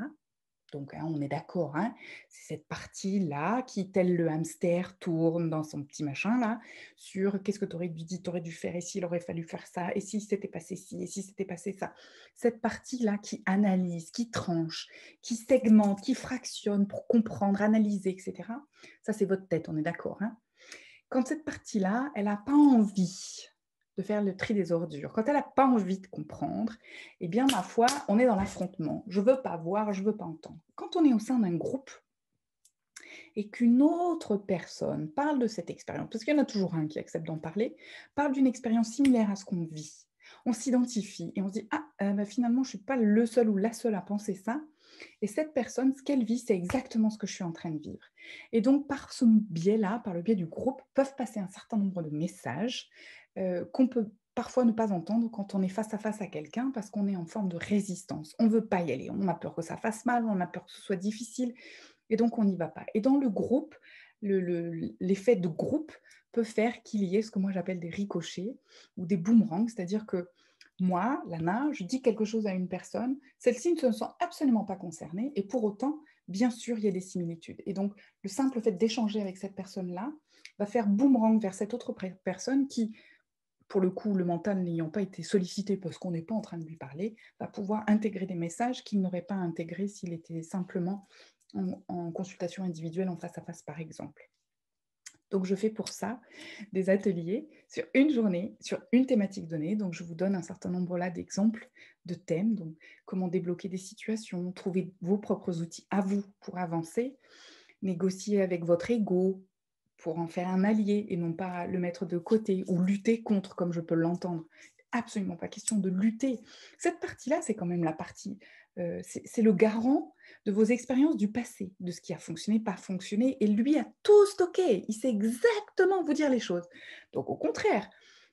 donc, hein, on est d'accord, hein, c'est cette partie-là qui, tel le hamster, tourne dans son petit machin-là, sur qu'est-ce que tu aurais dû dire, tu aurais dû faire, et s'il aurait fallu faire ça, et si c'était passé ci, et si c'était passé ça. Cette partie-là qui analyse, qui tranche, qui segmente, qui fractionne pour comprendre, analyser, etc. Ça, c'est votre tête, on est d'accord. Hein. Quand cette partie-là, elle n'a pas envie de faire le tri des ordures. Quand elle n'a pas envie de comprendre, eh bien, ma foi, on est dans l'affrontement. Je ne veux pas voir, je ne veux pas entendre. Quand on est au sein d'un groupe et qu'une autre personne parle de cette expérience, parce qu'il y en a toujours un qui accepte d'en parler, parle d'une expérience similaire à ce qu'on vit, on s'identifie et on se dit, ah, euh, bah, finalement, je ne suis pas le seul ou la seule à penser ça. Et cette personne, ce qu'elle vit, c'est exactement ce que je suis en train de vivre. Et donc, par ce biais-là, par le biais du groupe, peuvent passer un certain nombre de messages euh, qu'on peut parfois ne pas entendre quand on est face à face à quelqu'un parce qu'on est en forme de résistance. On ne veut pas y aller, on a peur que ça fasse mal, on a peur que ce soit difficile, et donc on n'y va pas. Et dans le groupe, l'effet de groupe peut faire qu'il y ait ce que moi j'appelle des ricochets ou des boomerangs, c'est-à-dire que moi, Lana, je dis quelque chose à une personne, celle-ci ne se sent absolument pas concernée, et pour autant, bien sûr, il y a des similitudes. Et donc, le simple fait d'échanger avec cette personne-là va faire boomerang vers cette autre personne qui, pour le coup, le mental n'ayant pas été sollicité parce qu'on n'est pas en train de lui parler, va pouvoir intégrer des messages qu'il n'aurait pas intégrés s'il était simplement en, consultation individuelle en face à face, par exemple. Donc, je fais pour ça des ateliers sur une journée, sur une thématique donnée. Donc, je vous donne un certain nombre là d'exemples de thèmes. Donc, comment débloquer des situations, trouver vos propres outils à vous pour avancer, négocier avec votre ego, pour en faire un allié et non pas le mettre de côté ou lutter contre, comme je peux l'entendre. Absolument pas question de lutter. Cette partie-là, c'est quand même la partie, euh, c'est le garant de vos expériences du passé, de ce qui a fonctionné, pas fonctionné, et lui a tout stocké. Il sait exactement vous dire les choses. Donc au contraire,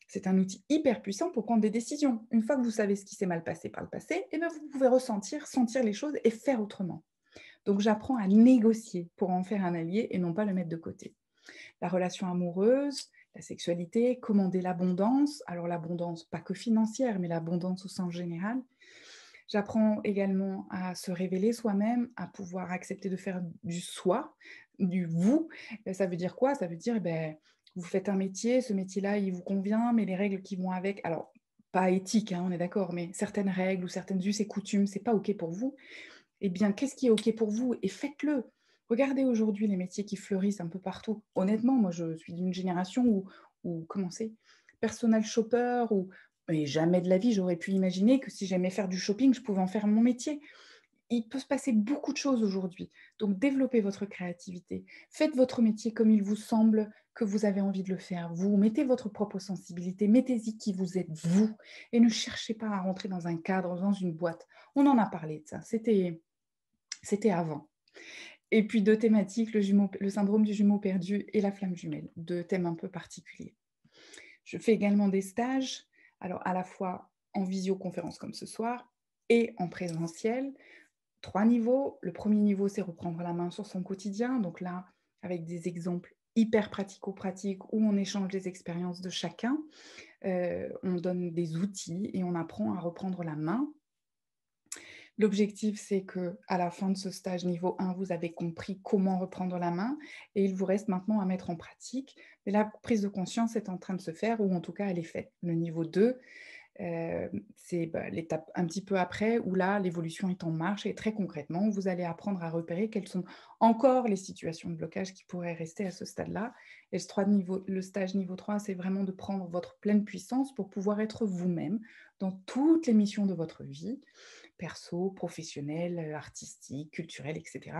c'est un outil hyper puissant pour prendre des décisions. Une fois que vous savez ce qui s'est mal passé par le passé, et eh bien vous pouvez ressentir, sentir les choses et faire autrement. Donc j'apprends à négocier pour en faire un allié et non pas le mettre de côté la relation amoureuse, la sexualité, commander l'abondance. Alors l'abondance, pas que financière, mais l'abondance au sens général. J'apprends également à se révéler soi-même, à pouvoir accepter de faire du soi, du vous. Ça veut dire quoi? Ça veut dire, ben, vous faites un métier, ce métier-là, il vous convient, mais les règles qui vont avec, alors pas éthique, hein, on est d'accord, mais certaines règles ou certaines us et coutumes, c'est pas OK pour vous. Eh bien, qu'est-ce qui est OK pour vous? Et faites-le. Regardez aujourd'hui les métiers qui fleurissent un peu partout. Honnêtement, moi, je suis d'une génération où, où comment c'est? Personal shopper ou mais jamais de la vie, j'aurais pu imaginer que si j'aimais faire du shopping, je pouvais en faire mon métier. Il peut se passer beaucoup de choses aujourd'hui. Donc, développez votre créativité. Faites votre métier comme il vous semble que vous avez envie de le faire. Vous mettez votre propre sensibilité, mettez-y qui vous êtes vous et ne cherchez pas à rentrer dans un cadre, dans une boîte. On en a parlé de ça. C'était, c'était avant. Et puis deux thématiques, le, le syndrome du jumeau perdu et la flamme jumelle, deux thèmes un peu particuliers. Je fais également des stages, alors à la fois en visioconférence comme ce soir et en présentiel. Trois niveaux. Le premier niveau, c'est reprendre la main sur son quotidien. Donc là, avec des exemples hyper pratico-pratiques où on échange des expériences de chacun. Euh, on donne des outils et on apprend à reprendre la main L'objectif, c'est que à la fin de ce stage niveau 1, vous avez compris comment reprendre la main et il vous reste maintenant à mettre en pratique. Mais la prise de conscience est en train de se faire ou en tout cas, elle est faite. Le niveau 2, c'est bah, l'étape un petit peu après où là, l'évolution est en marche et très concrètement, vous allez apprendre à repérer quelles sont encore les situations de blocage qui pourraient rester à ce stade-là. Et niveau, le stage niveau 3, c'est vraiment de prendre votre pleine puissance pour pouvoir être vous-même dans toutes les missions de votre vie perso, professionnel, euh, artistique, culturel, etc.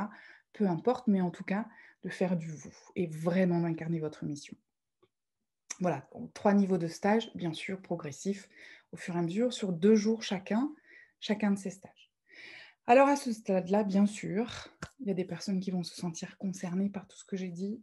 Peu importe, mais en tout cas, de faire du vous et vraiment d'incarner votre mission. Voilà, trois niveaux de stage, bien sûr, progressifs, au fur et à mesure, sur deux jours chacun, chacun de ces stages. Alors à ce stade-là, bien sûr, il y a des personnes qui vont se sentir concernées par tout ce que j'ai dit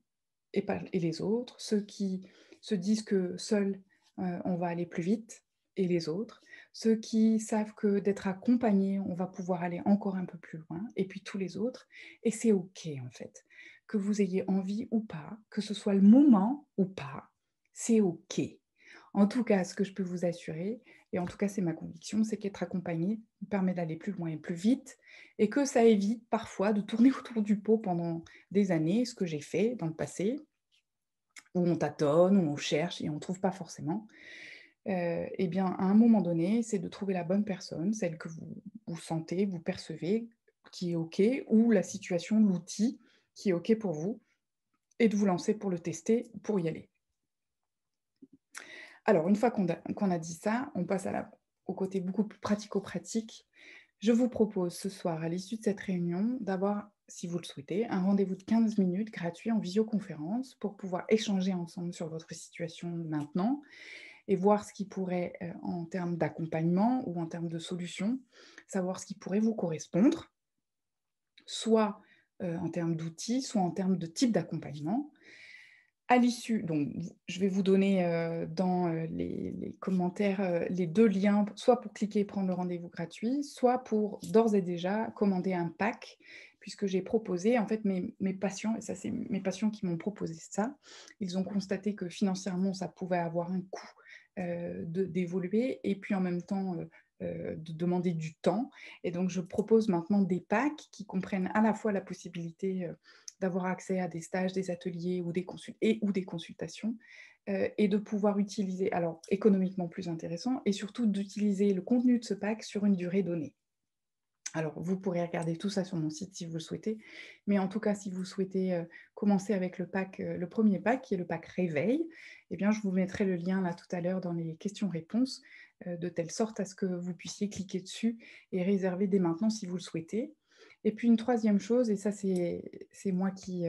et, et les autres, ceux qui se disent que seuls, euh, on va aller plus vite, et les autres, ceux qui savent que d'être accompagnés, on va pouvoir aller encore un peu plus loin, et puis tous les autres. Et c'est OK en fait, que vous ayez envie ou pas, que ce soit le moment ou pas, c'est OK. En tout cas, ce que je peux vous assurer, et en tout cas c'est ma conviction, c'est qu'être accompagné permet d'aller plus loin et plus vite, et que ça évite parfois de tourner autour du pot pendant des années, ce que j'ai fait dans le passé, où on tâtonne, où on cherche et on ne trouve pas forcément. Euh, eh bien, à un moment donné, c'est de trouver la bonne personne, celle que vous, vous sentez, vous percevez, qui est OK, ou la situation, l'outil qui est OK pour vous, et de vous lancer pour le tester, pour y aller. Alors, une fois qu'on a, dit ça, on passe au côté beaucoup plus pratico-pratique. Je vous propose ce soir, à l'issue de cette réunion, d'avoir, si vous le souhaitez, un rendez-vous de 15 minutes gratuit en visioconférence pour pouvoir échanger ensemble sur votre situation maintenant et voir ce qui pourrait, euh, en termes d'accompagnement ou en termes de solutions, savoir ce qui pourrait vous correspondre, soit euh, en termes d'outils, soit en termes de type d'accompagnement. À l'issue, donc je vais vous donner euh, dans les, commentaires les deux liens, soit pour cliquer et prendre le rendez-vous gratuit, soit pour d'ores et déjà commander un pack, puisque j'ai proposé, en fait, mes, patients, et ça c'est mes patients qui m'ont proposé ça, ils ont constaté que financièrement, ça pouvait avoir un coût euh, d'évoluer et puis en même temps euh, euh, de demander du temps. Et donc, je propose maintenant des packs qui comprennent à la fois la possibilité d'avoir accès à des stages, des ateliers ou des, et, ou des consultations et de pouvoir utiliser, alors économiquement plus intéressant, et surtout d'utiliser le contenu de ce pack sur une durée donnée. Alors, vous pourrez regarder tout ça sur mon site si vous le souhaitez. Mais en tout cas, si vous souhaitez euh, commencer avec le pack, euh, le premier pack, qui est le pack Réveil, eh bien, je vous mettrai le lien là tout à l'heure dans les questions-réponses, euh, de telle sorte à ce que vous puissiez cliquer dessus et réserver dès maintenant si vous le souhaitez. Et puis une troisième chose, et ça c'est moi qui,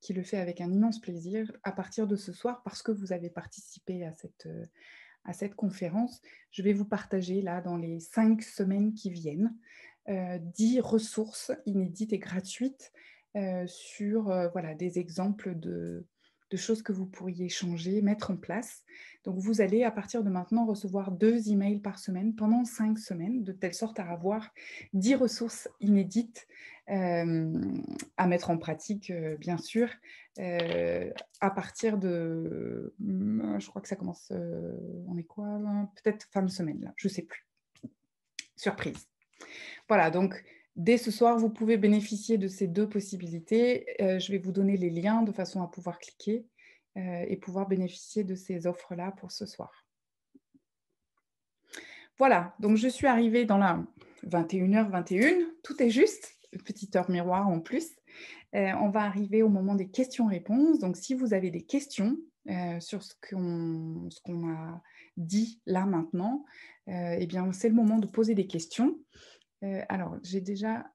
qui le fais avec un immense plaisir, à partir de ce soir, parce que vous avez participé à cette à cette conférence, je vais vous partager là dans les cinq semaines qui viennent euh, dix ressources inédites et gratuites euh, sur euh, voilà, des exemples de, choses que vous pourriez changer, mettre en place. Donc, vous allez à partir de maintenant recevoir deux emails par semaine pendant cinq semaines, de telle sorte à avoir dix ressources inédites à mettre en pratique, bien sûr, à partir de, je crois que ça commence, on est quoi Peut-être fin de semaine, là, je sais plus. Surprise. Voilà, donc dès ce soir, vous pouvez bénéficier de ces deux possibilités. Euh, je vais vous donner les liens de façon à pouvoir cliquer euh, et pouvoir bénéficier de ces offres-là pour ce soir. Voilà, donc je suis arrivée dans la 21h21, tout est juste, petite heure miroir en plus. Euh, on va arriver au moment des questions-réponses. Donc si vous avez des questions sur ce qu'on a dit là maintenant, eh bien c'est le moment de poser des questions. Euh, alors, j'ai déjà.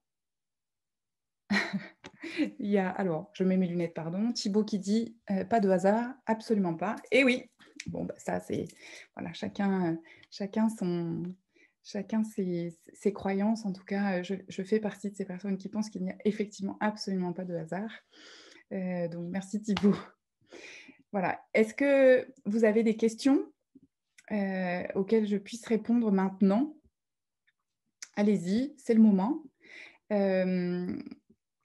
Il y a, alors, je mets mes lunettes, pardon. Thibaut qui dit euh, pas de hasard, absolument pas. Et oui, bon, bah, ça, c'est. Voilà, chacun, euh, chacun, son, chacun ses, croyances. En tout cas, je, je, fais partie de ces personnes qui pensent qu'il n'y a effectivement absolument pas de hasard. donc, merci Thibaut. Voilà. Est-ce que vous avez des questions auxquelles je puisse répondre maintenant? Allez-y, c'est le moment. Euh,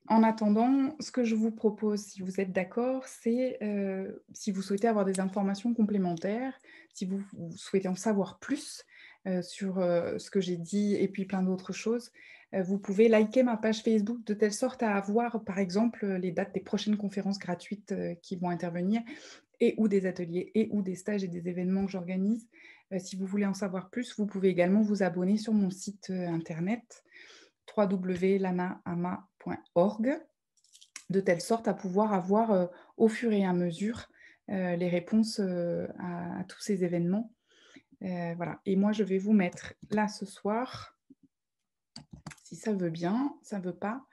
en attendant, ce que je vous propose, si vous êtes d'accord, c'est euh, si vous souhaitez avoir des informations complémentaires, si vous, souhaitez en savoir plus euh, sur ce que j'ai dit et puis plein d'autres choses, vous pouvez liker ma page Facebook de telle sorte à avoir, par exemple, les dates des prochaines conférences gratuites qui vont intervenir et ou des ateliers et ou des stages et des événements que j'organise. Euh, si vous voulez en savoir plus, vous pouvez également vous abonner sur mon site euh, internet www.lanaama.org de telle sorte à pouvoir avoir euh, au fur et à mesure les réponses à, tous ces événements. Et moi, je vais vous mettre là ce soir, si ça veut bien, ça ne veut pas,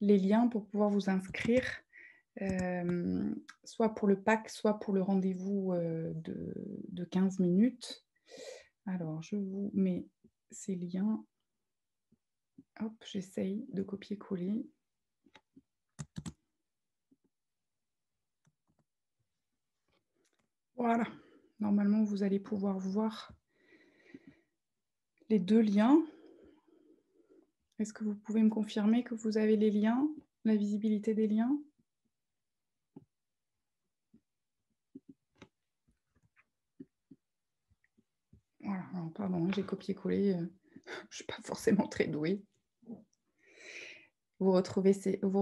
les liens pour pouvoir vous inscrire soit pour le pack, soit pour le rendez-vous de, de 15 minutes. Alors, je vous mets ces liens. Hop, j'essaye de copier-coller. Voilà. Normalement, vous allez pouvoir voir les deux liens. Est-ce que vous pouvez me confirmer que vous avez les liens, la visibilité des liens? Pardon, j'ai copié-collé. Euh, je suis pas forcément très douée. Vous, vous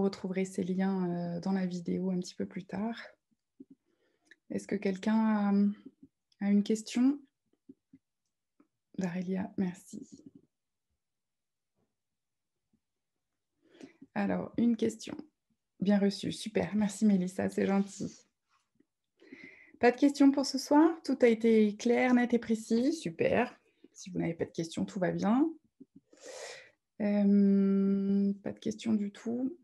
retrouverez ces liens euh, dans la vidéo un petit peu plus tard. Est-ce que quelqu'un a, une question? Darélia, merci. Alors, une question. Bien reçue, super. Merci Mélissa, c'est gentil. Pas de questions pour ce soir? Tout a été clair, net et précis Super. Si vous n'avez pas de questions, tout va bien. Euh, pas de questions du tout.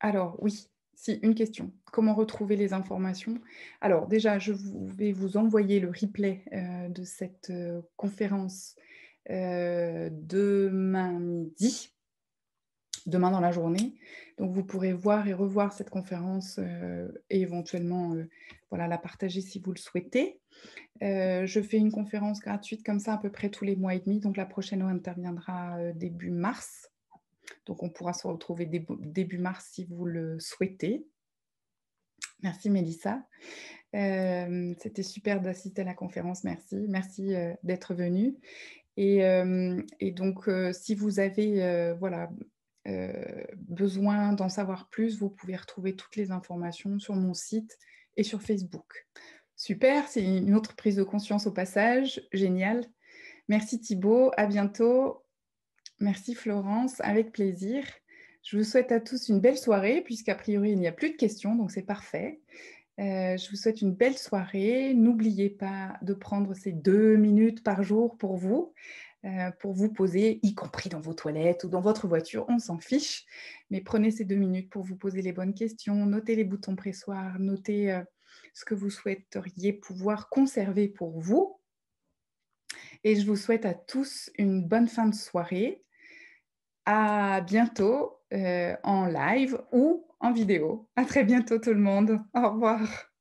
Alors, oui, si, une question. Comment retrouver les informations? Alors, déjà, je vais vous envoyer le replay euh, de cette euh, conférence demain midi demain dans la journée. Donc, vous pourrez voir et revoir cette conférence euh, et éventuellement euh, voilà, la partager si vous le souhaitez. Euh, je fais une conférence gratuite comme ça à peu près tous les mois et demi. Donc, la prochaine interviendra début mars. Donc, on pourra se retrouver début, mars si vous le souhaitez. Merci Mélissa. C'était super d'assister à la conférence. Merci. Merci d'être venue. Et, donc, si vous avez voilà, besoin d'en savoir plus, vous pouvez retrouver toutes les informations sur mon site et sur Facebook. Super, c'est une autre prise de conscience au passage. Génial. Merci Thibaut, à bientôt. Merci Florence, avec plaisir. Je vous souhaite à tous une belle soirée, puisqu'a priori il n'y a plus de questions, donc c'est parfait. Euh, je vous souhaite une belle soirée. N'oubliez pas de prendre ces deux minutes par jour pour vous. Euh, pour vous poser, y compris dans vos toilettes ou dans votre voiture, on s'en fiche. Mais prenez ces deux minutes pour vous poser les bonnes questions, notez les boutons pressoirs, notez euh, ce que vous souhaiteriez pouvoir conserver pour vous. Et je vous souhaite à tous une bonne fin de soirée. À bientôt euh, en live ou en vidéo. À très bientôt tout le monde. Au revoir.